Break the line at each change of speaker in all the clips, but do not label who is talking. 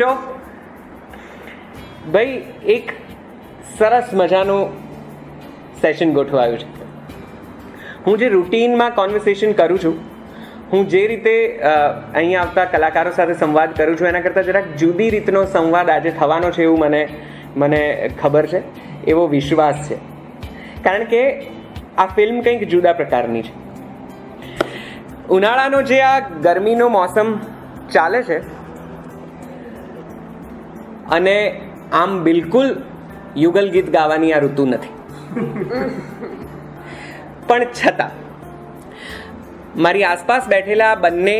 છો? ભાઈ, એક સરસ મજાનું સેશન ગોઠવાયું છે. હું જે રૂટીનમાં કોન્વર્સેશન કરું છું, હું જે રીતે અહીંયા આવતા કલાકારો સાથે સંવાદ કરું છું, એના કરતાં જરાક જુદી રીતનો સંવાદ આજે થવાનો છે એવું મને મને ખબર છે, એવો વિશ્વાસ છે. કારણ કે આ ફિલ્મ કંઈક જુદા પ્રકારની છે. ઉનાળાનો જે આ ગરમીનો મોસમ ચાલે છે અને આમ બિલકુલ યુગલ ગીત ગાવાની આ ઋતુ નથી. પણ છતાં, મારી આસપાસ બેઠેલા બંને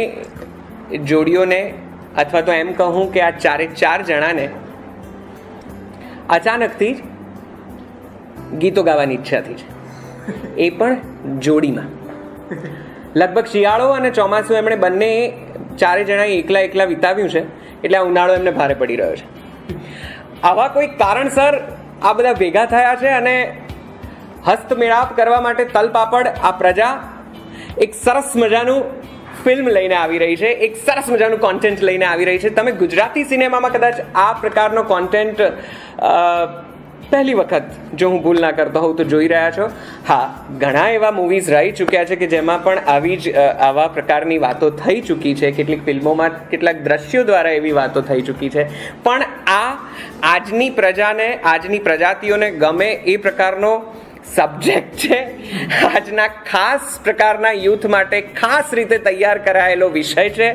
જોડીઓને અથવા તો એમ કહું કે આ ચારે ચાર જણાને અચાનકથી જ ગીતો ગાવાની ઈચ્છા થઈ છે. એ પણ જોડીમાં. લગભગ શિયાળો અને ચોમાસું એમણે બંને ચારે જણાએ એકલા એકલા વિતાવ્યું છે, એટલે આ ઉનાળો એમને ભારે પડી રહ્યો છે. આવા કોઈ કારણસર આ બધા ભેગા થયા છે અને હસ્તમેળાપ કરવા માટે તલપાપડ આ પ્રજા એક સરસ મજાનું ફિલ્મ લઈને આવી રહી છે, એક સરસ મજાનું કોન્ટેન્ટ લઈને આવી રહી છે. તમે ગુજરાતી સિનેમામાં કદાચ આ પ્રકારનો કોન્ટેન્ટ પહેલી વખત જો હું ભૂલ ના કરતો હોઉં તો જોઈ રહ્યા છો. હા, ઘણા એવા મૂવીઝ રહી ચૂક્યા છે કે જેમાં પણ આવી જ આવા પ્રકારની વાતો થઈ ચૂકી છે. કેટલીક ફિલ્મોમાં કેટલાક દ્રશ્યો દ્વારા એવી વાતો થઈ ચૂકી છે. પણ આ આજની પ્રજાને, આજની પ્રજાતિઓને ગમે એ પ્રકારનો સબ્જેક્ટ છે. આજના ખાસ પ્રકારના યુથ માટે ખાસ રીતે તૈયાર કરાયેલો વિષય છે.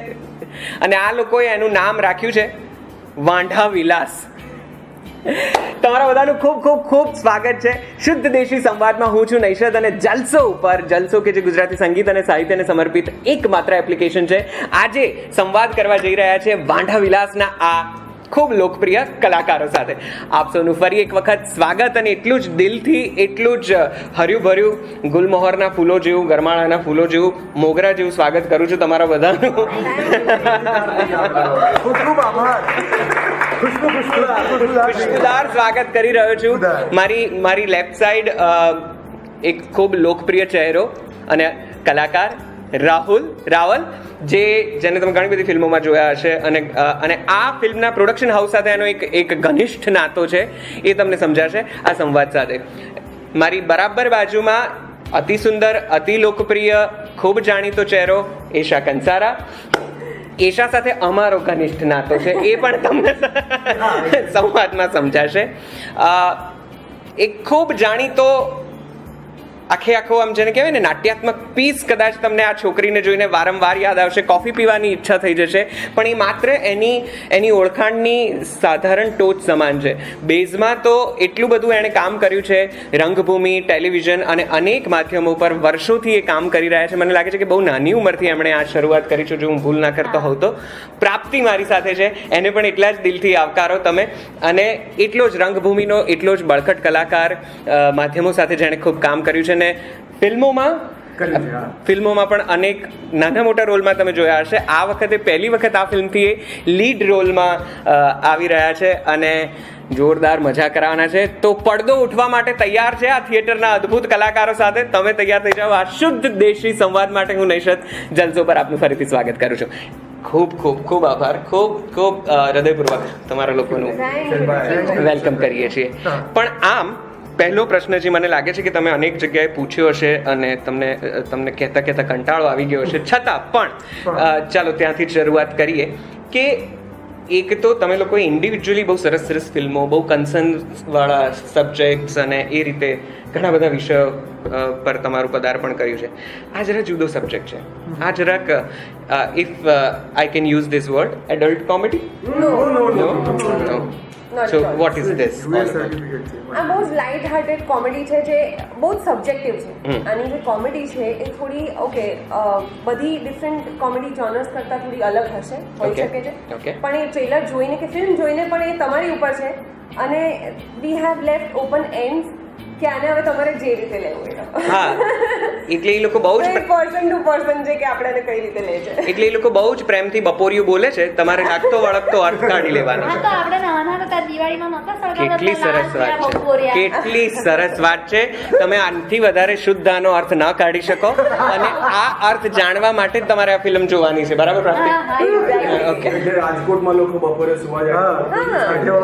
અને આ લોકોએ એનું નામ રાખ્યું છે. વાંઢા વિલાસ. તમારા બધાનું ખૂબ ખૂબ ખૂબ સ્વાગત છે. શુદ્ધ દેશી સંવાદમાં હું છું નૈષદ અને જલસો ઉપર, જલસો કે જે ગુજરાતી સંગીત અને સાહિત્યને સમર્પિત એકમાત્ર એપ્લિકેશન છે. આજે સંવાદ કરવા જઈ રહ્યા છે વાંઢા વિલાસના આ ખૂબ લોકપ્રિય કલાકારો સાથે. આપ સૌનું ફરી એક વખત સ્વાગત અને એટલું જ દિલથી એટલું જ હર્યું ગુલમોહરના ફૂલો જેવું ગરમાળાના ફૂલો જેવું મોગરા જેવું સ્વાગત કરું છું તમારા બધાનું.
ખૂબ ખૂબ આભાર. ખુશ્બુ ખુશ્બુદાર ખુશ્બુદાર
સ્વાગત કરી રહ્યો છું. મારી મારી લેફ્ટ સાઈડ એક ખૂબ લોકપ્રિય ચહેરો અને કલાકાર રાહુલ રાવલ જે જેને તમે ઘણી બધી ફિલ્મોમાં જોયા હશે અને અને આ ફિલ્મના પ્રોડક્શન હાઉસ સાથે એનો એક એક ઘનિષ્ઠ નાતો છે એ તમને સમજાશે આ સંવાદ સાથે. મારી બરાબર બાજુમાં અતિ સુંદર અતિ લોકપ્રિય ખૂબ જાણીતો ચહેરો એશા કંસારા. એશા સાથે અમારો ઘનિષ્ઠ નાતો છે એ પણ તમને સંવાદમાં સમજાશે. એક ખૂબ જાણીતો આખે આખો આમ જેને કહેવાય ને નાટ્યાત્મક પીસ કદાચ તમને આ છોકરીને જોઈને વારંવાર યાદ આવશે. કોફી પીવાની ઈચ્છા થઈ જશે. પણ એ માત્ર એની એની ઓળખાણની સાધારણ ટોચ સમાન છે. બેઝમાં તો એટલું બધું એણે કામ કર્યું છે. રંગભૂમિ ટેલિવિઝન અને અનેક માધ્યમો પર વર્ષોથી એ કામ કરી રહ્યા છે. મને લાગે છે કે બહુ નાની ઉંમરથી એમણે આ શરૂઆત કરી છે, જો હું ભૂલ ના કરતો હોઉં તો. પ્રાપ્તિ મારી સાથે છે. એને પણ એટલા જ દિલથી આવકારો તમે. અને એટલો જ રંગભૂમિનો, એટલો જ બળકટ કલાકાર માધ્યમો સાથે જેણે ખૂબ કામ કર્યું છે. ને ફિલ્મોમાં
છે, હા.
ફિલ્મોમાં પણ અનેક નાના મોટા રોલમાં તમે જોયા હશે. આ વખતે પહેલી વખત આ ફિલ્મથી એ લીડ રોલમાં આવી રહ્યા છે અને જોરદાર મજા કરાવવાના છે. તો પડદો ઉઠવા માટે તૈયાર છે આ થિયેટરના અદ્ભુત કલાકારો સાથે. તમે તૈયાર થઈ જાઓ. આ શુદ્ધ દેશી સંવાદ માટે હું નૈશત જલસો પર આપનું ફરીથી સ્વાગત કરું છું. ખૂબ ખૂબ ખૂબ આભાર. ખૂબ ખૂબ હૃદયપૂર્વક તમારા લોકોનું વેલકમ કરીએ છીએ. પણ આમ પહેલો પ્રશ્ન જે મને લાગે છે કે તમે અનેક જગ્યાએ પૂછ્યો હશે અને તમને તમને કહેતા કહેતા કંટાળો આવી ગયો હશે. છતાં પણ ચાલો ત્યાંથી જ શરૂઆત કરીએ કે એક તો તમે લોકો ઇન્ડિવિજ્યુઅલી બહુ સરસ સરસ ફિલ્મો બહુ કન્સર્ન વાળા સબ્જેક્ટ્સ અને એ રીતે ઘણા બધા વિષયો પર તમારું પદાર્પણ કર્યું છે. આ જરા જુદો સબ્જેક્ટ છે. આ જરાક if I can use this word adult comedy
no
so what is this
આ બહુ જ લાઇટ હાર્ટેડ કોમેડી છે જે બહુ જ સબ્જેક્ટિવ છે. આની જે કોમેડી છે એ થોડી ઓકે બધી ડિફરન્ટ કોમેડી જોનર્સ કરતાં થોડી અલગ હશે હોઈ શકે છે. પણ એ ટ્રેલર જોઈને કે ફિલ્મ જોઈને પણ એ તમારી ઉપર છે. અને we have left open end કે આને હવે તમારે જે રીતે લેવું
હા. એટલે એ લોકો બહુ જ
પર્સન ટુ પર્સન છે કે આપણે કઈ રીતે લે છે.
એટલે એ લોકો બહુ જ પ્રેમથી બપોરિયું બોલે છે તમારે લાગતો વળગતો અર્થ કાઢી લેવાનો છે.
તો આપણે નાના હતા દિવાળીમાં નહોતા સળગાવતા
કેટલી સરસ વાત છે. કેટલી સરસ વાત છે. તમે આનથી વધારે શુદ્ધ આનો અર્થ ન કાઢી શકો. અને આ અર્થ જાણવા માટે જ તમારે આ ફિલ્મ જોવાની છે. બરાબર પ્રાપ્તિ?
હા, હા, exactly.
ઓકે.
રાજકોટમાં લોકો બપોરે સુવા જાય.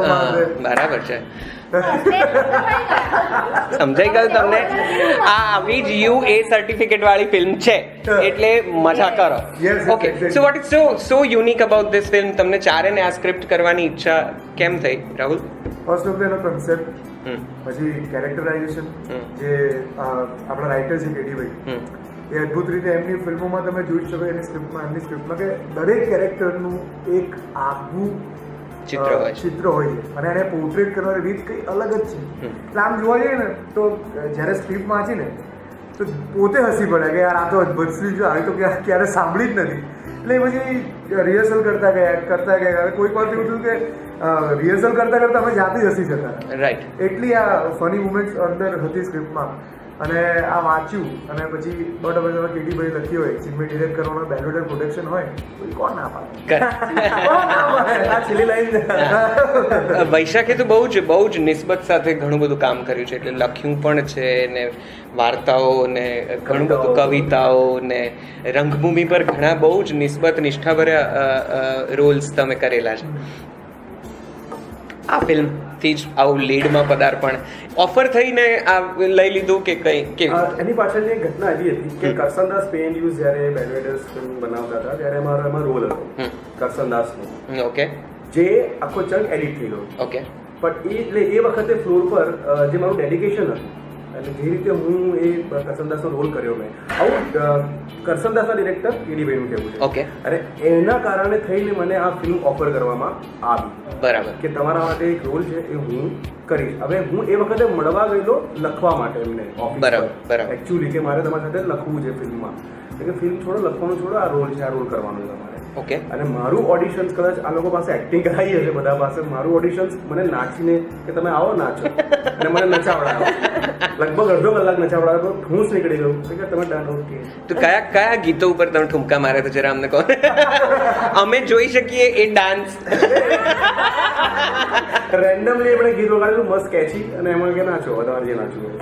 હા, બરાબર છે. સમજાઈ ગયું તમને? આ આવી જ યુ એ સર્ટિફિકેટ વાળી ફિલ્મ છે. એટલે મજા કરો.
Okay
so what is so so unique about this film તમને ચારે ને આ સ્ક્રિપ્ટ કરવાની ઈચ્છા કેમ થઈ રાહુલ?
ફર્સ્ટ ઓફ એનો કન્સેપ્ટ પછી કેરેક્ટરાઇઝેશન. જે આપણા રાઇટર છે કેડીભાઈ
ભાઈ.
એ અદ્ભુત રીતે એમની ફિલ્મોમાં તમે જોઈ શકો એની સ્ક્રિપ્ટમાં એમની સ્ક્રિપ્ટમાં કે દરેક કેરેક્ટરનું એક આગવું
ચિત્ર હોય
ચિત્ર હોય અને એને પોર્ટ્રેટ કરવાની રીત કંઈ અલગ જ છે. એટલે આમ જોવા જઈએ ને તો જ્યારે સ્ક્રિપ્ટ વાંચી ને તો પોતે હસી પડે કે યાર આ તો અદભુત સ્ક્રિપ્ટ આવી તો ક્યારે ક્યારે સાંભળી જ નથી. એટલે પછી રિહર્સલ કરતા ગયા કરતા ગયા. હવે કોઈક વાર એવું થયું કે રિહર્સલ કરતા કરતા અમે જાતે જ હસી જતા.
રાઈટ
એટલી આ ફની મુમેન્ટ્સ અંદર હતી સ્ક્રિપ્ટમાં અને આ વાંચ્યું અને પછી બટ હવે તમે કેડીભાઈ લખ્યું હોય સિનેમા ડિરેક્ટ કરવાનો બેલોડર પ્રોડક્શન હોય તો ઈ કોણ ના કોણ ના પાડે?
આ છેલ્લી લાઈન
વૈશાખે તો બહુ જ બહુ જ નિસ્બત સાથે ઘણું બધું કામ કર્યું છે એટલે લખ્યું પણ છે ને વાર્તાઓ ને ઘણું બધું કવિતાઓ ને રંગભૂમિ પર ઘણા બહુ જ નિસ્બત નિષ્ઠાભર્યા રોલ્સ તમે કરેલા છે. આ ફિલ્મથી જ આવું લીડમાં પદાર્પણ. ઓફર થઈને આ લઈ લીધું કે કઈ? કે
એની પાછળની એક ઘટના એવી હતી કે કરસનદાસ પેન યુઝ જ્યારે બેડવેડર્સ ફિલ્મ બનાવતા હતા ત્યારે અમારો એમાં રોલ હતો. કરસનદાસનો.
ઓકે.
જે આખો ચંક એડિટ થયેલો
ઓકે.
પણ એ એટલે એ વખતે ફ્લોર પર જે મારું ડેડિકેશન હતું એટલે જે રીતે હું એ કરસનદાસનો રોલ કર્યો મેં. આવું કરસનદાસના ડિરેક્ટર કેડીભાઈનું કહેવું છે.
ઓકે.
અને એના કારણે થઈને મને આ ફિલ્મ ઓફર કરવામાં આવી.
બરાબર.
કે તમારા માટે એક રોલ છે એ હું કરીશ. હવે હું એ વખતે મળવા ગયેલો લખવા માટે એમને
બરાબર, બરાબર.
એકચ્યુઅલી કે મારે તમારી સાથે લખવું છે ફિલ્મમાં એટલે કે ફિલ્મ છોડો લખવાનું છોડો આ રોલ છે આ રોલ કરવાનો છે તમારે.
ઓકે.
અને મારું ઓડિશન્સ કદાચ આ લોકો પાસે એક્ટિંગ કરાવી હશે બધા પાસે મારું ઓડિશન્સ મને નાચીને કે તમે આવો નાચો. અને મને નચાવડાવો. લગભગ અડધો કલાક નચાવડાવ્યો તો ઠૂંસ નીકળી ગયું. તમે ઓકે
તો કયા કયા ગીતો ઉપર તમે ઠુમકા મારે તો જરા અમને કહો. અમે જોઈ શકીએ એ ડાન્સ
રેન્ડમલી આપણે ગીત વગાડેલું મસ્ત કેચી અને એમાં કે નાચો જે નાચવું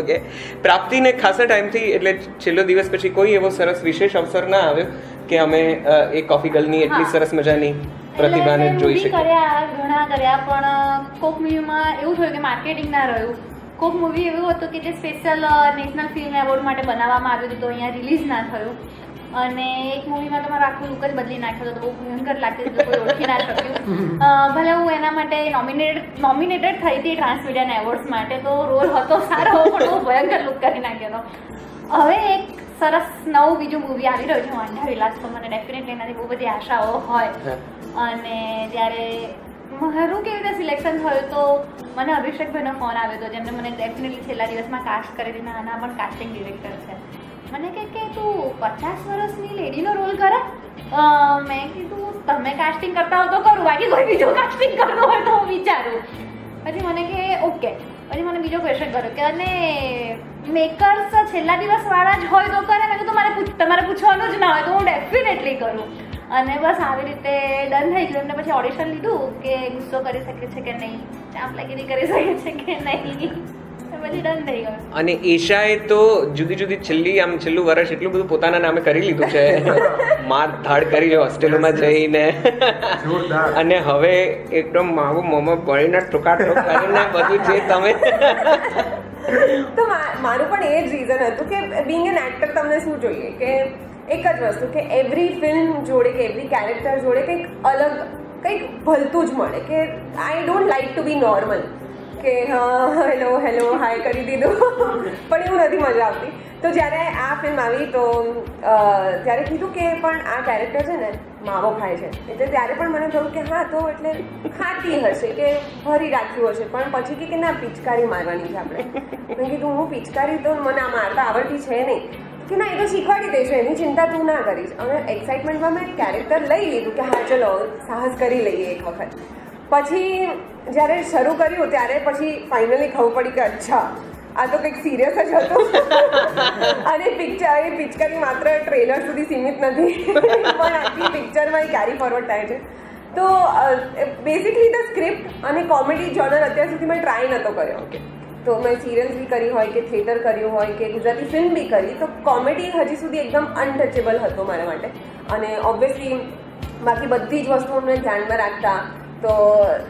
ઓકે પ્રાપ્તિને ખાસા ટાઈમથી એટલે છેલ્લો દિવસ પછી કોઈ એવો સરસ વિશેષ અવસર ના આવ્યો કે અમે એ કોફી ગર્લની એટલી સરસ મજાની પ્રતિભાને જોઈ શકીએ.
કર્યા ઘણા કર્યા પણ કોક એવું થયું કે માર્કેટિંગ ના રહ્યું. કોક મૂવી એવું હતું કે જે સ્પેશિયલ નેશનલ ફિલ્મ એવોર્ડ માટે બનાવવામાં આવ્યું હતું તો અહીંયા રિલીઝ ના થયું. અને એક મૂવીમાં તો મારો આખું લુક જ બદલી નાખ્યો હતો બહુ ભયંકર લાગતી હતી કોઈ ઓળખી ના શક્યું. ભલે હું એના માટે નોમિનેટેડ નોમિનેટેડ થઈ હતી ટ્રાન્સમીડિયાના એવોર્ડ્સ માટે તો રોલ હતો સારો પણ બહુ ભયંકર લુક કરી નાખ્યો હતો. હવે એક સરસ નવું બીજું મૂવી આવી રહ્યું છે વાંઢા વિલાસ તો મને ડેફિનેટલી એનાથી બહુ બધી આશાઓ હોય. અને જ્યારે મારું કેવી રીતે સિલેક્શન થયું તો મને અભિષેકભાઈનો ફોન આવ્યો હતો જેમને મને ડેફિનેટલી છેલ્લા દિવસમાં કાસ્ટ કરી દીધા આના પણ કાસ્ટિંગ ડિરેક્ટર છે. મને કહે કે તું પચાસ વર્ષની લેડીનો રોલ કરે? મેં કીધું, તમે કાસ્ટિંગ કરતા હો તો કરું, બાકી કોઈ બીજો કાસ્ટિંગ કરતો હોય તો હું વિચારું. પછી મને કે, ઓકે. પછી મને બીજો ક્વેશ્ચન કર્યો કે, અને મેકર્સ છેલ્લા દિવસ વાળા જ હોય તો કરે, મેં કીધું મારે તમારે પૂછવાનું જ ના હોય તો હું ડેફિનેટલી કરું. અને બસ આવી રીતે ડન થઈ ગયું. એમને પછી ઓડિશન લીધું કે ગુસ્સો કરી શકે છે કે નહીં. ચાંપલાગીરી કરી શકે છે કે નહીં?
અને ઈશાએ તો જુદી જુદી છેલ્લી આમ છેલ્લું વર્ષ એટલું બધું પોતાના નામે કરી લીધું છે. માર ધાડ કરી હોસ્ટેલમાં જઈને. અને હવે એકદમ માવું મોમાં બળીને ટૂંકા ટૂંક કરીને બધું જે તમે
તો મારું પણ એ જ રીઝન હતું કે બિંગ એન એક્ટર તમને શું જોઈએ? કે એક જ વસ્તુ કે એવરી ફિલ્મ જોડે કે એવરી કેરેક્ટર જોડે કંઈક અલગ કંઈક ભલતું જ મળે કે I don't like to be normal કે, હા હેલો હેલો હાય કરી દીધું. પણ એવું નથી મજા આવતી. તો જ્યારે આ ફિલ્મ આવી, તો ત્યારે કીધું કે પણ આ કેરેક્ટર છે ને માવો ખાય છે. એટલે ત્યારે પણ મને થયું કે હા, તો એટલે ખાતી હશે કે ભરી રાખ્યું હશે. પણ પછી કે- ના, પિચકારી મારવાની છે આપણે. મેં કીધું, હું પિચકારી તો મને આ મારતા આવડતી છે નહીં. કે ના એ તો શીખવાડી દઈશું એની ચિંતા તું ના કરીશ. અને એક્સાઇટમેન્ટમાં મેં કેરેક્ટર લઈ લીધું કે હા ચલો સાહસ કરી લઈએ એક વખત. પછી જ્યારે શરૂ કર્યું ત્યારે પછી ફાઇનલી ખબર પડી કે અચ્છા આ તો કંઈક સિરિયસ જ હતું. અને પિક્ચર એ પિક્ચરની માત્ર ટ્રેલર સુધી સીમિત નથી. પણ આખી પિક્ચરમાં એ કેરી ફોરવર્ડ થાય છે. તો બેઝિકલી ધ સ્ક્રિપ્ટ અને કોમેડી જોનર અત્યાર સુધી મેં ટ્રાય નહોતો કર્યો. તો મેં સિરિયલ બી કરી હોય કે થિયેટર કર્યું હોય કે ગુજરાતી ફિલ્મ બી કરી, તો કોમેડી હજી સુધી એકદમ અનટચેબલ હતો મારા માટે. અને ઓબ્વિયસલી બાકી બધી જ વસ્તુઓને ધ્યાનમાં રાખતા તો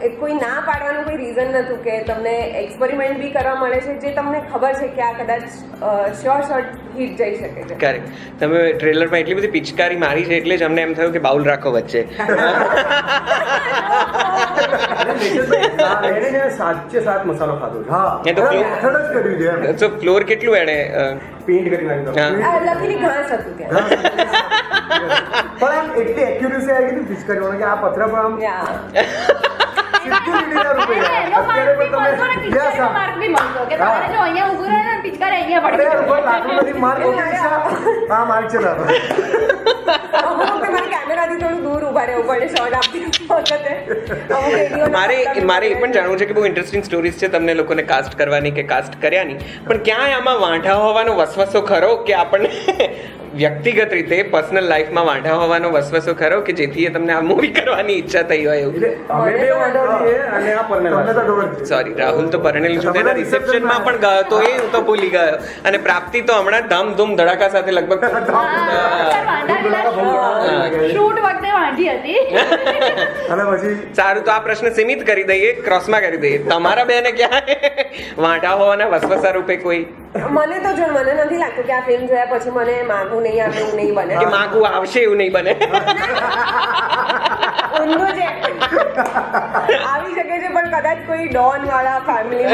એ કોઈ ના પાડવાનું કોઈ રીઝન નહોતું કે તમને એક્સપેરિમેન્ટ બી કરવા મળે છે જે તમને ખબર છે કે આ કદાચ શ્યોર શોર્ટ હિટ જઈ શકે છે.
કરેક્ટ તમે ટ્રેલરમાં એટલી બધી પિચકારી મારી છે એટલે જ અમને એમ થયું કે બાઉલ રાખો વચ્ચે.
એણે છે ને સાચે સાત મસાલો ખાધો
હા
તો
કર્યું છે એમ.
ફ્લોર કેટલું એણે
પેઇન્ટ કરી નાખ્યું
હા.
લકીલી ઘાસ હતું ત્યાં
પણ આમ એટલી એક્યુરેસી આવી ગઈ પિચકારીમાં કે આ પત્ર પર આમ
માર્ક
છે
મારે
મારે એ પણ જાણવું છે કે બહુ ઇન્ટરેસ્ટિંગ સ્ટોરીઝ છે તમને લોકોને કાસ્ટ કરવાની કે કાસ્ટ કર્યાની પણ ક્યાંય આમાં વાંઢા હોવાનો વસવસો ખરો કે આપણને વ્યક્તિગત રીતે પર્સનલ લાઈફમાં વાંઢા હોવાનો વસવસો ખરો કે જેથી એ તમને આ મૂવી કરવાની ઈચ્છા થઈ હોય એવું? સોરી રાહુલ તો પરણેલું છું તેના રિસેપ્શનમાં પણ ગયો તો એ હું તો ભૂલી ગયો. અને પ્રાપ્તિ તો હમણાં ધમધૂમ ધડાકા સાથે લગભગ
શૂટ વખતે વાંઢી હતી.
અને પછી
સારું તો આ પ્રશ્ન સીમિત કરી દઈએ ક્રોસમાં કરી દઈએ. તમારા બેને ક્યાં? વાંઢા હોવાના વસવસા રૂપે કોઈ?
મને તો જો મને નથી લાગતું કે આ ફિલ્મ જોયા પછી મને માગું નહીં આવે એવું નહીં બને.
કે માગું આવશે એવું નહીં બને?
આવી શકે છે પણ કદાચ કોઈ ડોન વાળા ફેમિલી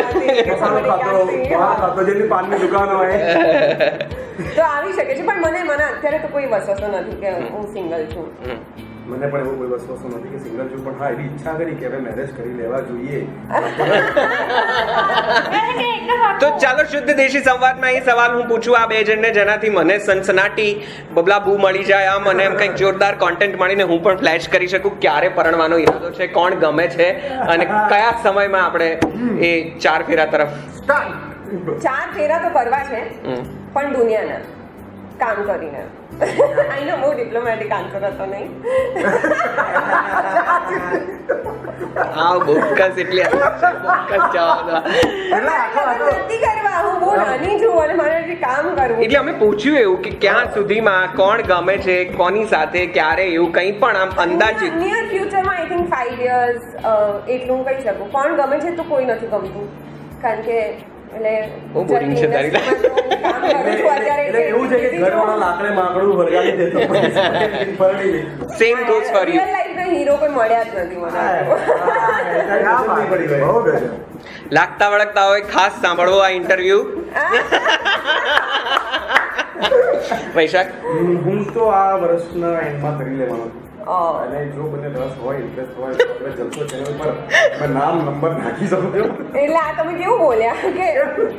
જેની પાનની દુકાન હોય.
તો આવી શકે છે પણ મને મને અત્યારે તો કોઈ વસવસો નથી. કે હું સિંગલ છું.
મને પણ એવું કોઈ વસ્તુ નથી કે સિંગલ છું પણ હા એવી ઈચ્છા કરી કે હવે મેરેજ કરી લેવા જોઈએ.
તો ચાલો શુદ્ધ દેશી સંવાદમાં એ સવાલ હું પૂછું આ બે જણને જેનાથી મને સનસનાટી બબલા બૂ મળી જાય આમ અને એમ કંઈક જોરદાર કોન્ટેન્ટ મળીને હું પણ ફ્લેશ કરી શકું ક્યારે પરણવાનો ઈરાદો છે કોણ ગમે છે અને કયા સમયમાં આપણે એ ચાર ફેરા તરફ
ચાર ફેરા તો કરવા છે પણ દુનિયાના કામ કરીને. આઈ નો બહુ ડિપ્લોમેટિક આન્સર હતો નહીં
આ બોકસ એટલે બોકસ જવાબ
એટલે આખો આખો
નથી કરવા હું બહુ નાની છું અને મારે જે કામ કરવું
એટલે અમે પૂછ્યું એવું કે ક્યાં સુધીમાં કોણ ગમે છે કોની સાથે ક્યારે એવું કંઈ પણ આમ અંદાજિત
નિયર ફ્યુચરમાં આઈ થિંક ફાઈવ યર્સ એટલું હું કહી શકું કોણ ગમે છે તો કોઈ નથી ગમતું કારણ કે એટલે
બહુ બોરિંગ છે તારી
એવું છે કે ઘરવાળા લાકડે વળગાડી દેતો.
Same
goes
for
you hero કોઈ મળ્યા જ નથી મને.
લાગતા વળગતા હોય ખાસ સાંભળવો આ ઇન્ટરવ્યુ વૈશાખ?
હું તો આ વર્ષના એન્ડમાં કરી લેવાનો છું. અને જો બંને રસ હોય ઇન્ટરેસ્ટ હોય તો આપણે જલસો ચેનલ પર તમે નામ નંબર નાખી શકો છો.
એટલે આ તમે કેવું બોલ્યા? કે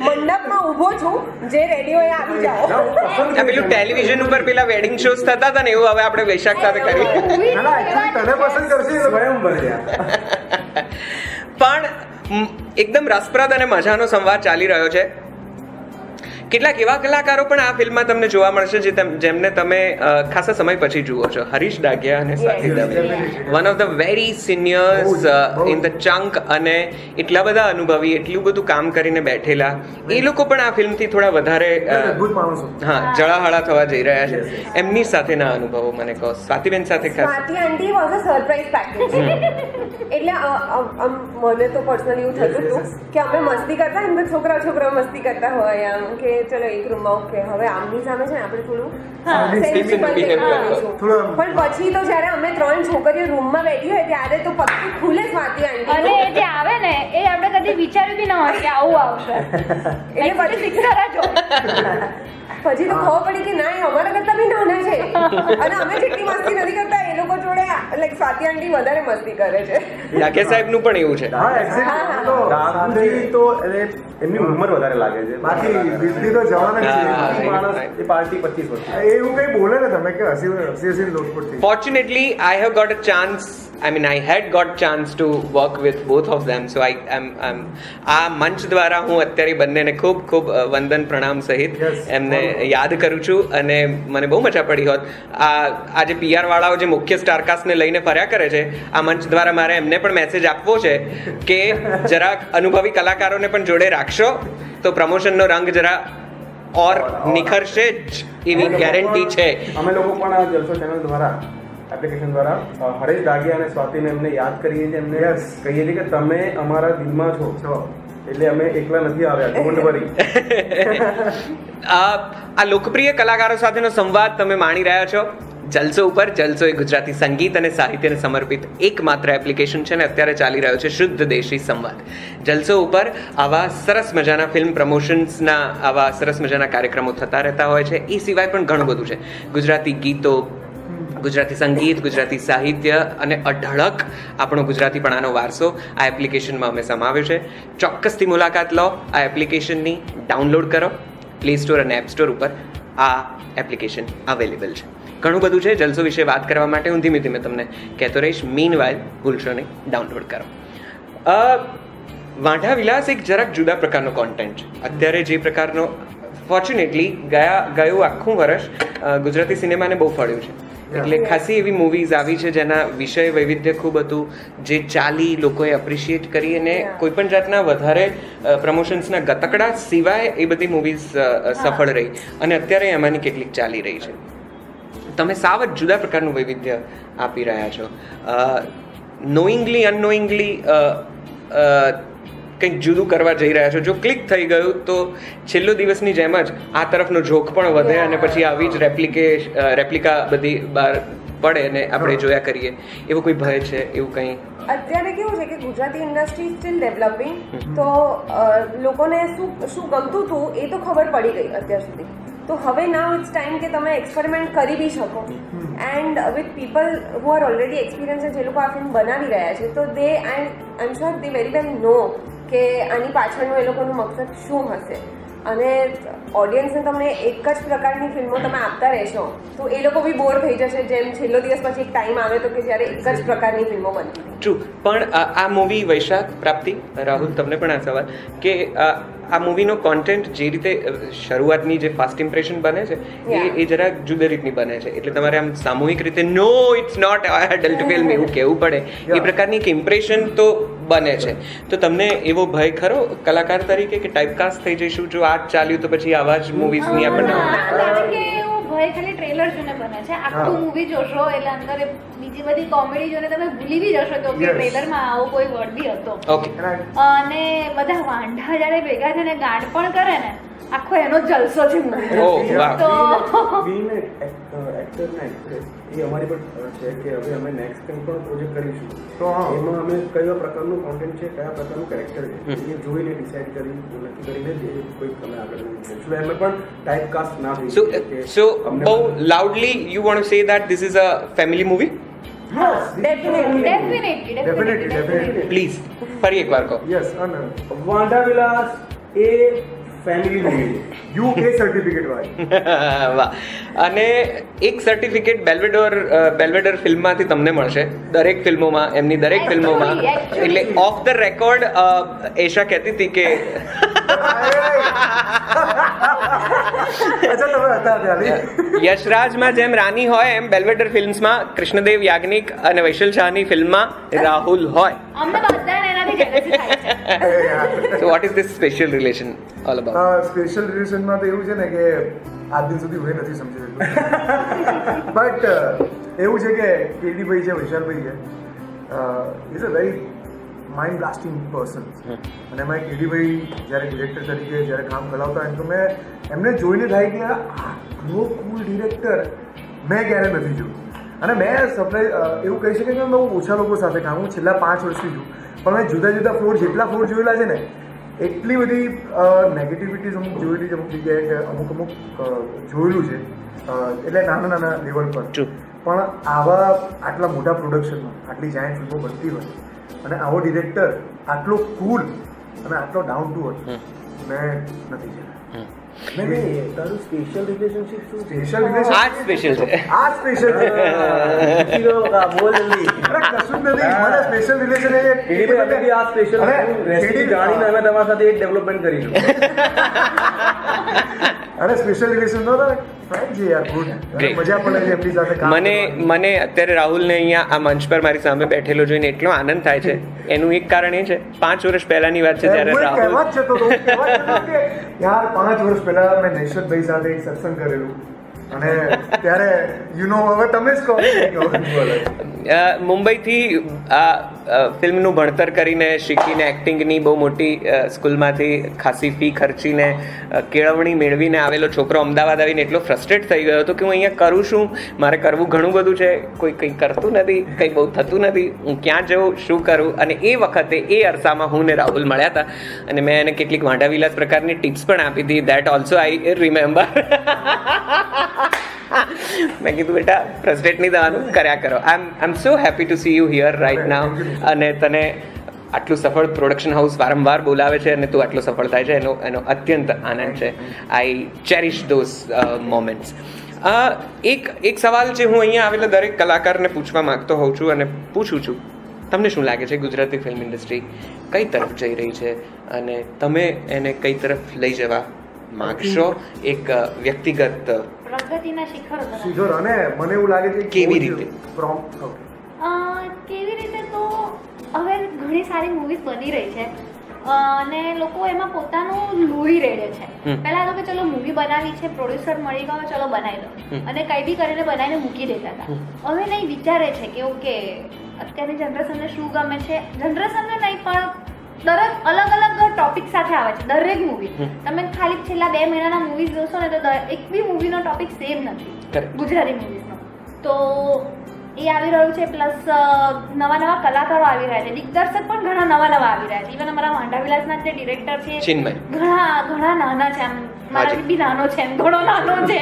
મંડપમાં ઊભો છું જે રેડિયો એ આવી જાઓ.
પેલું ટેલિવિઝન ઉપર પેલા વેડિંગ શોઝ થતા હતા ને એવું હવે આપણે વૈશાખ સાથે કરી
તને પસંદ કરશે
પણ એકદમ રસપ્રદ અને મજાનો સંવાદ ચાલી રહ્યો છે. કેટલાક એવા કલાકારો પણ આ ફિલ્મમાં તમને જોવા મળશે જે જેમને તમે ખાસા સમય પછી જુઓ છો. હરીશ ડાગિયા અને સાથી Dave one
of the very seniors.
In the chunk અને એટલા બધા અનુભવી એટલું બધું કામ કરીને બેઠેલા. એ લોકો પણ આ ફિલ્મથી થોડા વધારે હા જળાહળા થવા જઈ રહ્યા છે. એમની સાથેના અનુભવો મને કહો. સ્વાતિબેન સાથે ખાસ.
Swati aunty was a surprise package એટલે મને તો પર્સનલી એવું થતું હતું કે અમે મસ્તી કરતા એમ છોકરા છોકરા મસ્તી કરતા હોય આમ કે ચલો એક રૂમમાં ઓકે હવે આમની સામે છે ને આપણે થોડું પણ પછી તો જ્યારે અમે ત્રણ છોકરીઓ રૂમમાં બેઠી હોય ત્યારે તો પત્તું ખુલે જ
અને
આંટી.
એ જે આવે ને એ આપણે કદી વિચાર્યું બી ન હોય કે આવું આવશે.
એટલે પછી
હોય.
પછી તો ખબર પડી કે ના એ અમારા કરતા બી નાના છે. અને અમે જેટલી મસ્તી નથી કરતા એ લોકો જોડે લાઈક સ્વાતિ આંટી વધારે મસ્તી કરે છે.
રાકેશ સાહેબનું પણ એવું છે.
હા એક્ઝેક્ટલી તો
એમની ઉંમર વધારે લાગે છે.
બાકી દિલ્હી તો જવાના જ છે.
માણસ એ પાર્ટી પચીસ વર્ષ
એવું કઈ બોલે ને તમે કે હસી હસી હસી લોટપોટ
fortunately I have got a chance. I mean, I had got chance to work with both of them. So I am. I'm, આ મંચ દ્વારા હું અત્યારે બંનેને ખૂબ ખૂબ વંદન પ્રણામ સહિત એમને યાદ કરું છું અને મને બહુ મજા પડી હોત આ આજે પીઆર વાળાઓ જે મુખ્ય સ્ટારકાસ્ટને લઈને ફર્યા કરે છે આ મંચ દ્વારા મારે એમને પણ મેસેજ આપવો છે કે જરાક અનુભવી કલાકારોને પણ જોડે રાખશો તો પ્રમોશનનો રંગ જરા ઓર નિખરશે જ એવી ગેરંટી છે
અમે લોકો પણ આ જલસો ચેનલ દ્વારા એપ્લિકેશન દ્વારા હરેશ દાગિયા અને સ્વાતિને એમને યાદ કરીએ છીએ એમને. કહીએ છીએ કે તમે અમારા દિલમાં છો.
છો.
એટલે અમે એકલા નથી આવ્યા. ડોન્ટ વરી
આ લોકપ્રિય કલાકારો સાથેનો સંવાદ તમે માણી રહ્યા છો. જલસો ઉપર જલસો એ ગુજરાતી સંગીત અને સાહિત્યને સમર્પિત એકમાત્ર એપ્લિકેશન છે ને અત્યારે ચાલી રહ્યો છે શુદ્ધ દેશી સંવાદ. જલસો ઉપર આવા સરસ મજાના ફિલ્મ પ્રમોશન્સના આવા સરસ મજાના કાર્યક્રમો થતા રહેતા હોય છે. એ સિવાય પણ ઘણું બધું છે. ગુજરાતી ગીતો ગુજરાતી સંગીત, ગુજરાતી સાહિત્ય અને અઢળક આપણો ગુજરાતીપણાનો વારસો આ એપ્લિકેશનમાં અમે સમાવ્યો છે. ચોક્કસથી મુલાકાત લો, આ એપ્લિકેશનની ડાઉનલોડ કરો પ્લે સ્ટોર અને એપ સ્ટોર ઉપર આ એપ્લિકેશન અવેલેબલ છે. ઘણું બધું છે, જલસો વિશે વાત કરવા માટે હું ધીમે ધીમે તમને કહેતો રહીશ. મીન વાઇલ ભૂલશો નહીં, ડાઉનલોડ કરો. વાંઢા વિલાસ એક જરાક જુદા પ્રકારનો કોન્ટેન્ટ છે. અત્યારે જે પ્રકારનો ફોર્ચ્યુનેટલી ગયા, ગયું આખું વર્ષ ગુજરાતી સિનેમાને બહુ ફળ્યું છે. એટલે ખાસી એવી મૂવીઝ આવી છે જેના વિષય વૈવિધ્ય ખૂબ હતું જે ચાલી લોકોએ એપ્રિશિએટ કરી અને
કોઈપણ
કોઈ પણ જાતના વધારે પ્રમોશન્સના ગતકડા સિવાય એ બધી મૂવીઝ સફળ રહી. અને અત્યારે એમાંની કેટલીક ચાલી રહી છે. તમે સાવ જ જુદા પ્રકારનું વૈવિધ્ય આપી રહ્યા છો. નોઈંગલી અનનોઈંગલી કંઈક જુદું કરવા જઈ રહ્યા છો. જો ક્લિક થઈ ગયું તો છેલ્લો દિવસની જેમ જ આ તરફનો જોક પણ વધે અને પછી આવી જ રેપ્લિકે રેપ્લિકા બધી બહાર પડે ને આપણે જોયા કરીએ. એવો કોઈ ભય છે? એવું કંઈ?
અત્યારે કેવું છે કે ગુજરાતી ઇન્ડસ્ટ્રી સ્ટીલ ડેવલપિંગ તો લોકોને શું શું ગમતું હતું એ તો ખબર પડી ગઈ અત્યાર સુધી. તો હવે નાવ ઇટ્સ ટાઈમ કે તમે એક્સપેરિમેન્ટ કરી બી શકો. And with people who are already experience જે લોકો આ ફિલ્મ બનાવી રહ્યા છે તો they and I am sure they very well know કે આની પાછળનું એ લોકોનું મકસદ શું હશે? અને ઓડિયન્સને તમને એક જ પ્રકારની ફિલ્મો તમે આપતા રહેશો તો એ લોકો બી બોર થઈ જશે. જેમ છેલ્લો દિવસ પછી એક ટાઈમ આવે તો કે જ્યારે એક જ પ્રકારની ફિલ્મો બનતી હતી
ટ્રુ પણ આ આ મૂવી વૈશાખ પ્રાપ્તિ રાહુલ તમને પણ આ સવાલ કે આ આ મૂવીનો કોન્ટેન્ટ જે રીતે શરૂઆતની જે ફાસ્ટ ઇમ્પ્રેશન બને છે એ એ જરાક જુદી રીતની બને છે. એટલે તમારે આમ સામૂહિક રીતે no it's not adult film એવું કહેવું પડે. એ પ્રકારની એક ઇમ્પ્રેશન તો બને છે. તો તમને એવો ભય ખરો કલાકાર તરીકે કે ટાઈપકાસ્ટ થઈ જઈશું? જો આ ચાલ્યું તો પછી આવા જ મૂવીઝની આપણને
કારણ કે એવું ભય ખાલી ટ્રેલર જોઈને બને છે આખું. મૂવી જોશો એટલે અંદર બીજી બધી કોમેડી જોઈને તમે ભૂલી બી જશો કે ઓકે. ટ્રેલરમાં આવો કોઈ વર્ડ બી હતો
ઓકે
અને બધા વાંઢા જ્યારે ભેગા થઈને ગાંડ પણ કરે ને આખો એનો જલસો છે movie.
ઓ વાહ.
તો
ફિલ્મ એક્ટર ને એક્ટ્રેસ એ અમારી પણ છે કે હવે અમે નેક્સ્ટ કંઈ પણ પ્રોજેક્ટ કરીશું
તો
એમાં અમે કયા પ્રકારનું કોન્ટેન્ટ છે કયા પ્રકારનું કેરેક્ટર છે એ જોઈને ડિસાઈડ કરી નક્કી કરીને જ કોઈ તમે આગળ એટલે અમે પણ ટાઈપ કાસ્ટ ના થઈ
સો સો બહુ loudly you want say that this
is
a
family movie.
Please ફરી એકવાર કહો.
યસ અને
Vandha Vilas a family movie
U A certificate વાળી
વાહ. અને એક સર્ટિફિકેટ બેલ્વેડોર બેલ્વેડર ફિલ્મમાંથી તમને મળશે. દરેક ફિલ્મોમાં એમની દરેક ફિલ્મોમાં. એટલે ઓફ ધ રેકોર્ડ એશા કહેતી હતી કે યશરાજમાં જેમ રાની હોય એમ બેલ્વેડર ફિલ્મ્સમાં કૃષ્ણદેવ યાજ્ઞિક અને વૈશલ શાહની ફિલ્મમાં રાહુલ હોય.
અમને
so what is this special relation all about
special રિલેશનમાં તો એવું છે ને કે આજ દિન સુધી હું નથી સમજી શકતો. બટ એવું છે કે કેડીભાઈ છે વિશાલભાઈ છે. Is a very mind blasting person અને એમાં કેડીભાઈ જ્યારે ડિરેક્ટર તરીકે જ્યારે કામ કરાવતા હોય તો મેં એમને જોઈને થાય કે આટલો કુલ ડિરેક્ટર મેં ક્યારે નથી જોયું. અને મેં સરપ્રાઈઝ એવું કહી શકે કે મેં બહુ ઓછા લોકો સાથે કામ હું છેલ્લા પાંચ વર્ષથી છું. પણ મેં જુદા જુદા ફ્લોર જેટલા ફ્લોર જોયેલા છે ને એટલી બધી નેગેટિવિટીઝ અમુક જોયેલી છે અમુક જગ્યાએ કે અમુક અમુક જોયેલું છે. એટલે નાના નાના લેવલ પર. પણ આવા આટલા મોટા પ્રોડક્શનમાં આટલી જાયન્ટ ફિલ્મો બનતી હોય અને આવો ડિરેક્ટર આટલો કુલ અને આટલો ડાઉન ટુ અર્થ મેં નથી
સ્પેશિયલ રિલેશનશિપ શું
સ્પેશિયલ રિલેશન
આ સ્પેશિયલ છે.
આ સ્પેશિયલ છે.
બોલ જલ્દી
અરે કશું નથી. મને સ્પેશિયલ રિલેશન એ
બી આ સ્પેશિયલ
અરે,
રેસીપી જાણીને અમે તમારા સાથે એક ડેવલપમેન્ટ કરીશું
અરે સ્પેશિયલ રિલેશન નો ફ્રેન્ડ
મને મને અત્યારે રાહુલને અહીંયા આ મંચ પર મારી સામે બેઠેલો જોઈને એટલો આનંદ થાય છે. એનું એક કારણ એ છે પાંચ વર્ષ પહેલાની વાત છે જ્યારે રાહુલ
યાર પાંચ વર્ષ પહેલા મેં નૈશતભાઈ સાથે એક સત્સંગ કરેલું. અને ત્યારે યુ નો હવે તમે જ કહો
મુંબઈથી ફિલ્મનું ભણતર કરીને શીખીને એક્ટિંગની બહુ મોટી સ્કૂલમાંથી ખાસી ફી ખર્ચીને કેળવણી મેળવીને આવેલો છોકરો અમદાવાદ આવીને એટલો ફ્રસ્ટ્રેટ થઈ ગયો હતો કે હું અહીંયા કરું છું મારે કરવું ઘણું બધું છે. કોઈ કંઈ કરતું નથી, કંઈ બહુ થતું નથી. હું ક્યાં જઉં, શું કરું? અને એ વખતે, એ અરસામાં હું ને રાહુલ મળ્યા હતા. અને મેં એને કેટલીક વાંઢાવિલાસ પ્રકારની ટિપ્સ પણ આપી હતી. દેટ ઓલ્સો આઈ રિમેમ્બર મેં કીધું બેટા ફ્રસ્ટ્રેટ નહીં થવાનું કર્યા કરો. I am I am so happy to see you here right now અને તને આટલું સફળ પ્રોડક્શન હાઉસ વારંવાર બોલાવે છે અને તું આટલો સફળ થાય છે એનો એનો અત્યંત આનંદ છે. આઈ ચેરિશ ધોઝ મોમેન્ટ્સ એક એક સવાલ જે હું અહીંયા આવેલા દરેક કલાકારને પૂછવા માગતો હોઉં છું અને પૂછું છું તમને શું લાગે છે ગુજરાતી ફિલ્મ ઇન્ડસ્ટ્રી કઈ તરફ જઈ રહી છે? અને તમે એને કઈ તરફ લઈ જવા માગશો? એક વ્યક્તિગત
પ્રગતિના શિખર
શિખર અને મને એવું લાગે છે
કેવી રીતે?
કેવી રીતે તો હવે ઘણી સારી મૂવીઝ બની રહી છે. અને લોકો એમાં પોતાનું લોહી રેડે છે. પહેલા તો કે ચલો મૂવી બનાવી છે પ્રોડ્યુસર મળી ગયો ચલો બનાવી દો. અને કઈ બી કરીને બનાવીને મૂકી દેતા હતા. હવે નહીં વિચારે છે કે ઓકે અત્યારની જનરેશનને શું ગમે છે? જનરેશનને નહીં પણ દરેક અલગ અલગ ટોપિક સાથે આવે છે દરેક મૂવી તમે ખાલી છેલ્લા બે મહિનાના મૂવીઝ જોશો ને તો એક બી મૂવીનો ટોપિક સેમ નથી. ગુજરાતી મૂવીઝનો તો એ આવી રહ્યું છે પ્લસ નવા નવા કલાકારો આવી રહ્યા છે. દિગ્દર્શક પણ ઘણા નવા નવા આવી રહ્યા છે. ઇવન અમારા માંડા વિલાસના જે ડિરેક્ટર છે ઘણા ઘણા નાના છે આમ મારાથી બી નાનો છે એમ. ઘણો નાનો છે.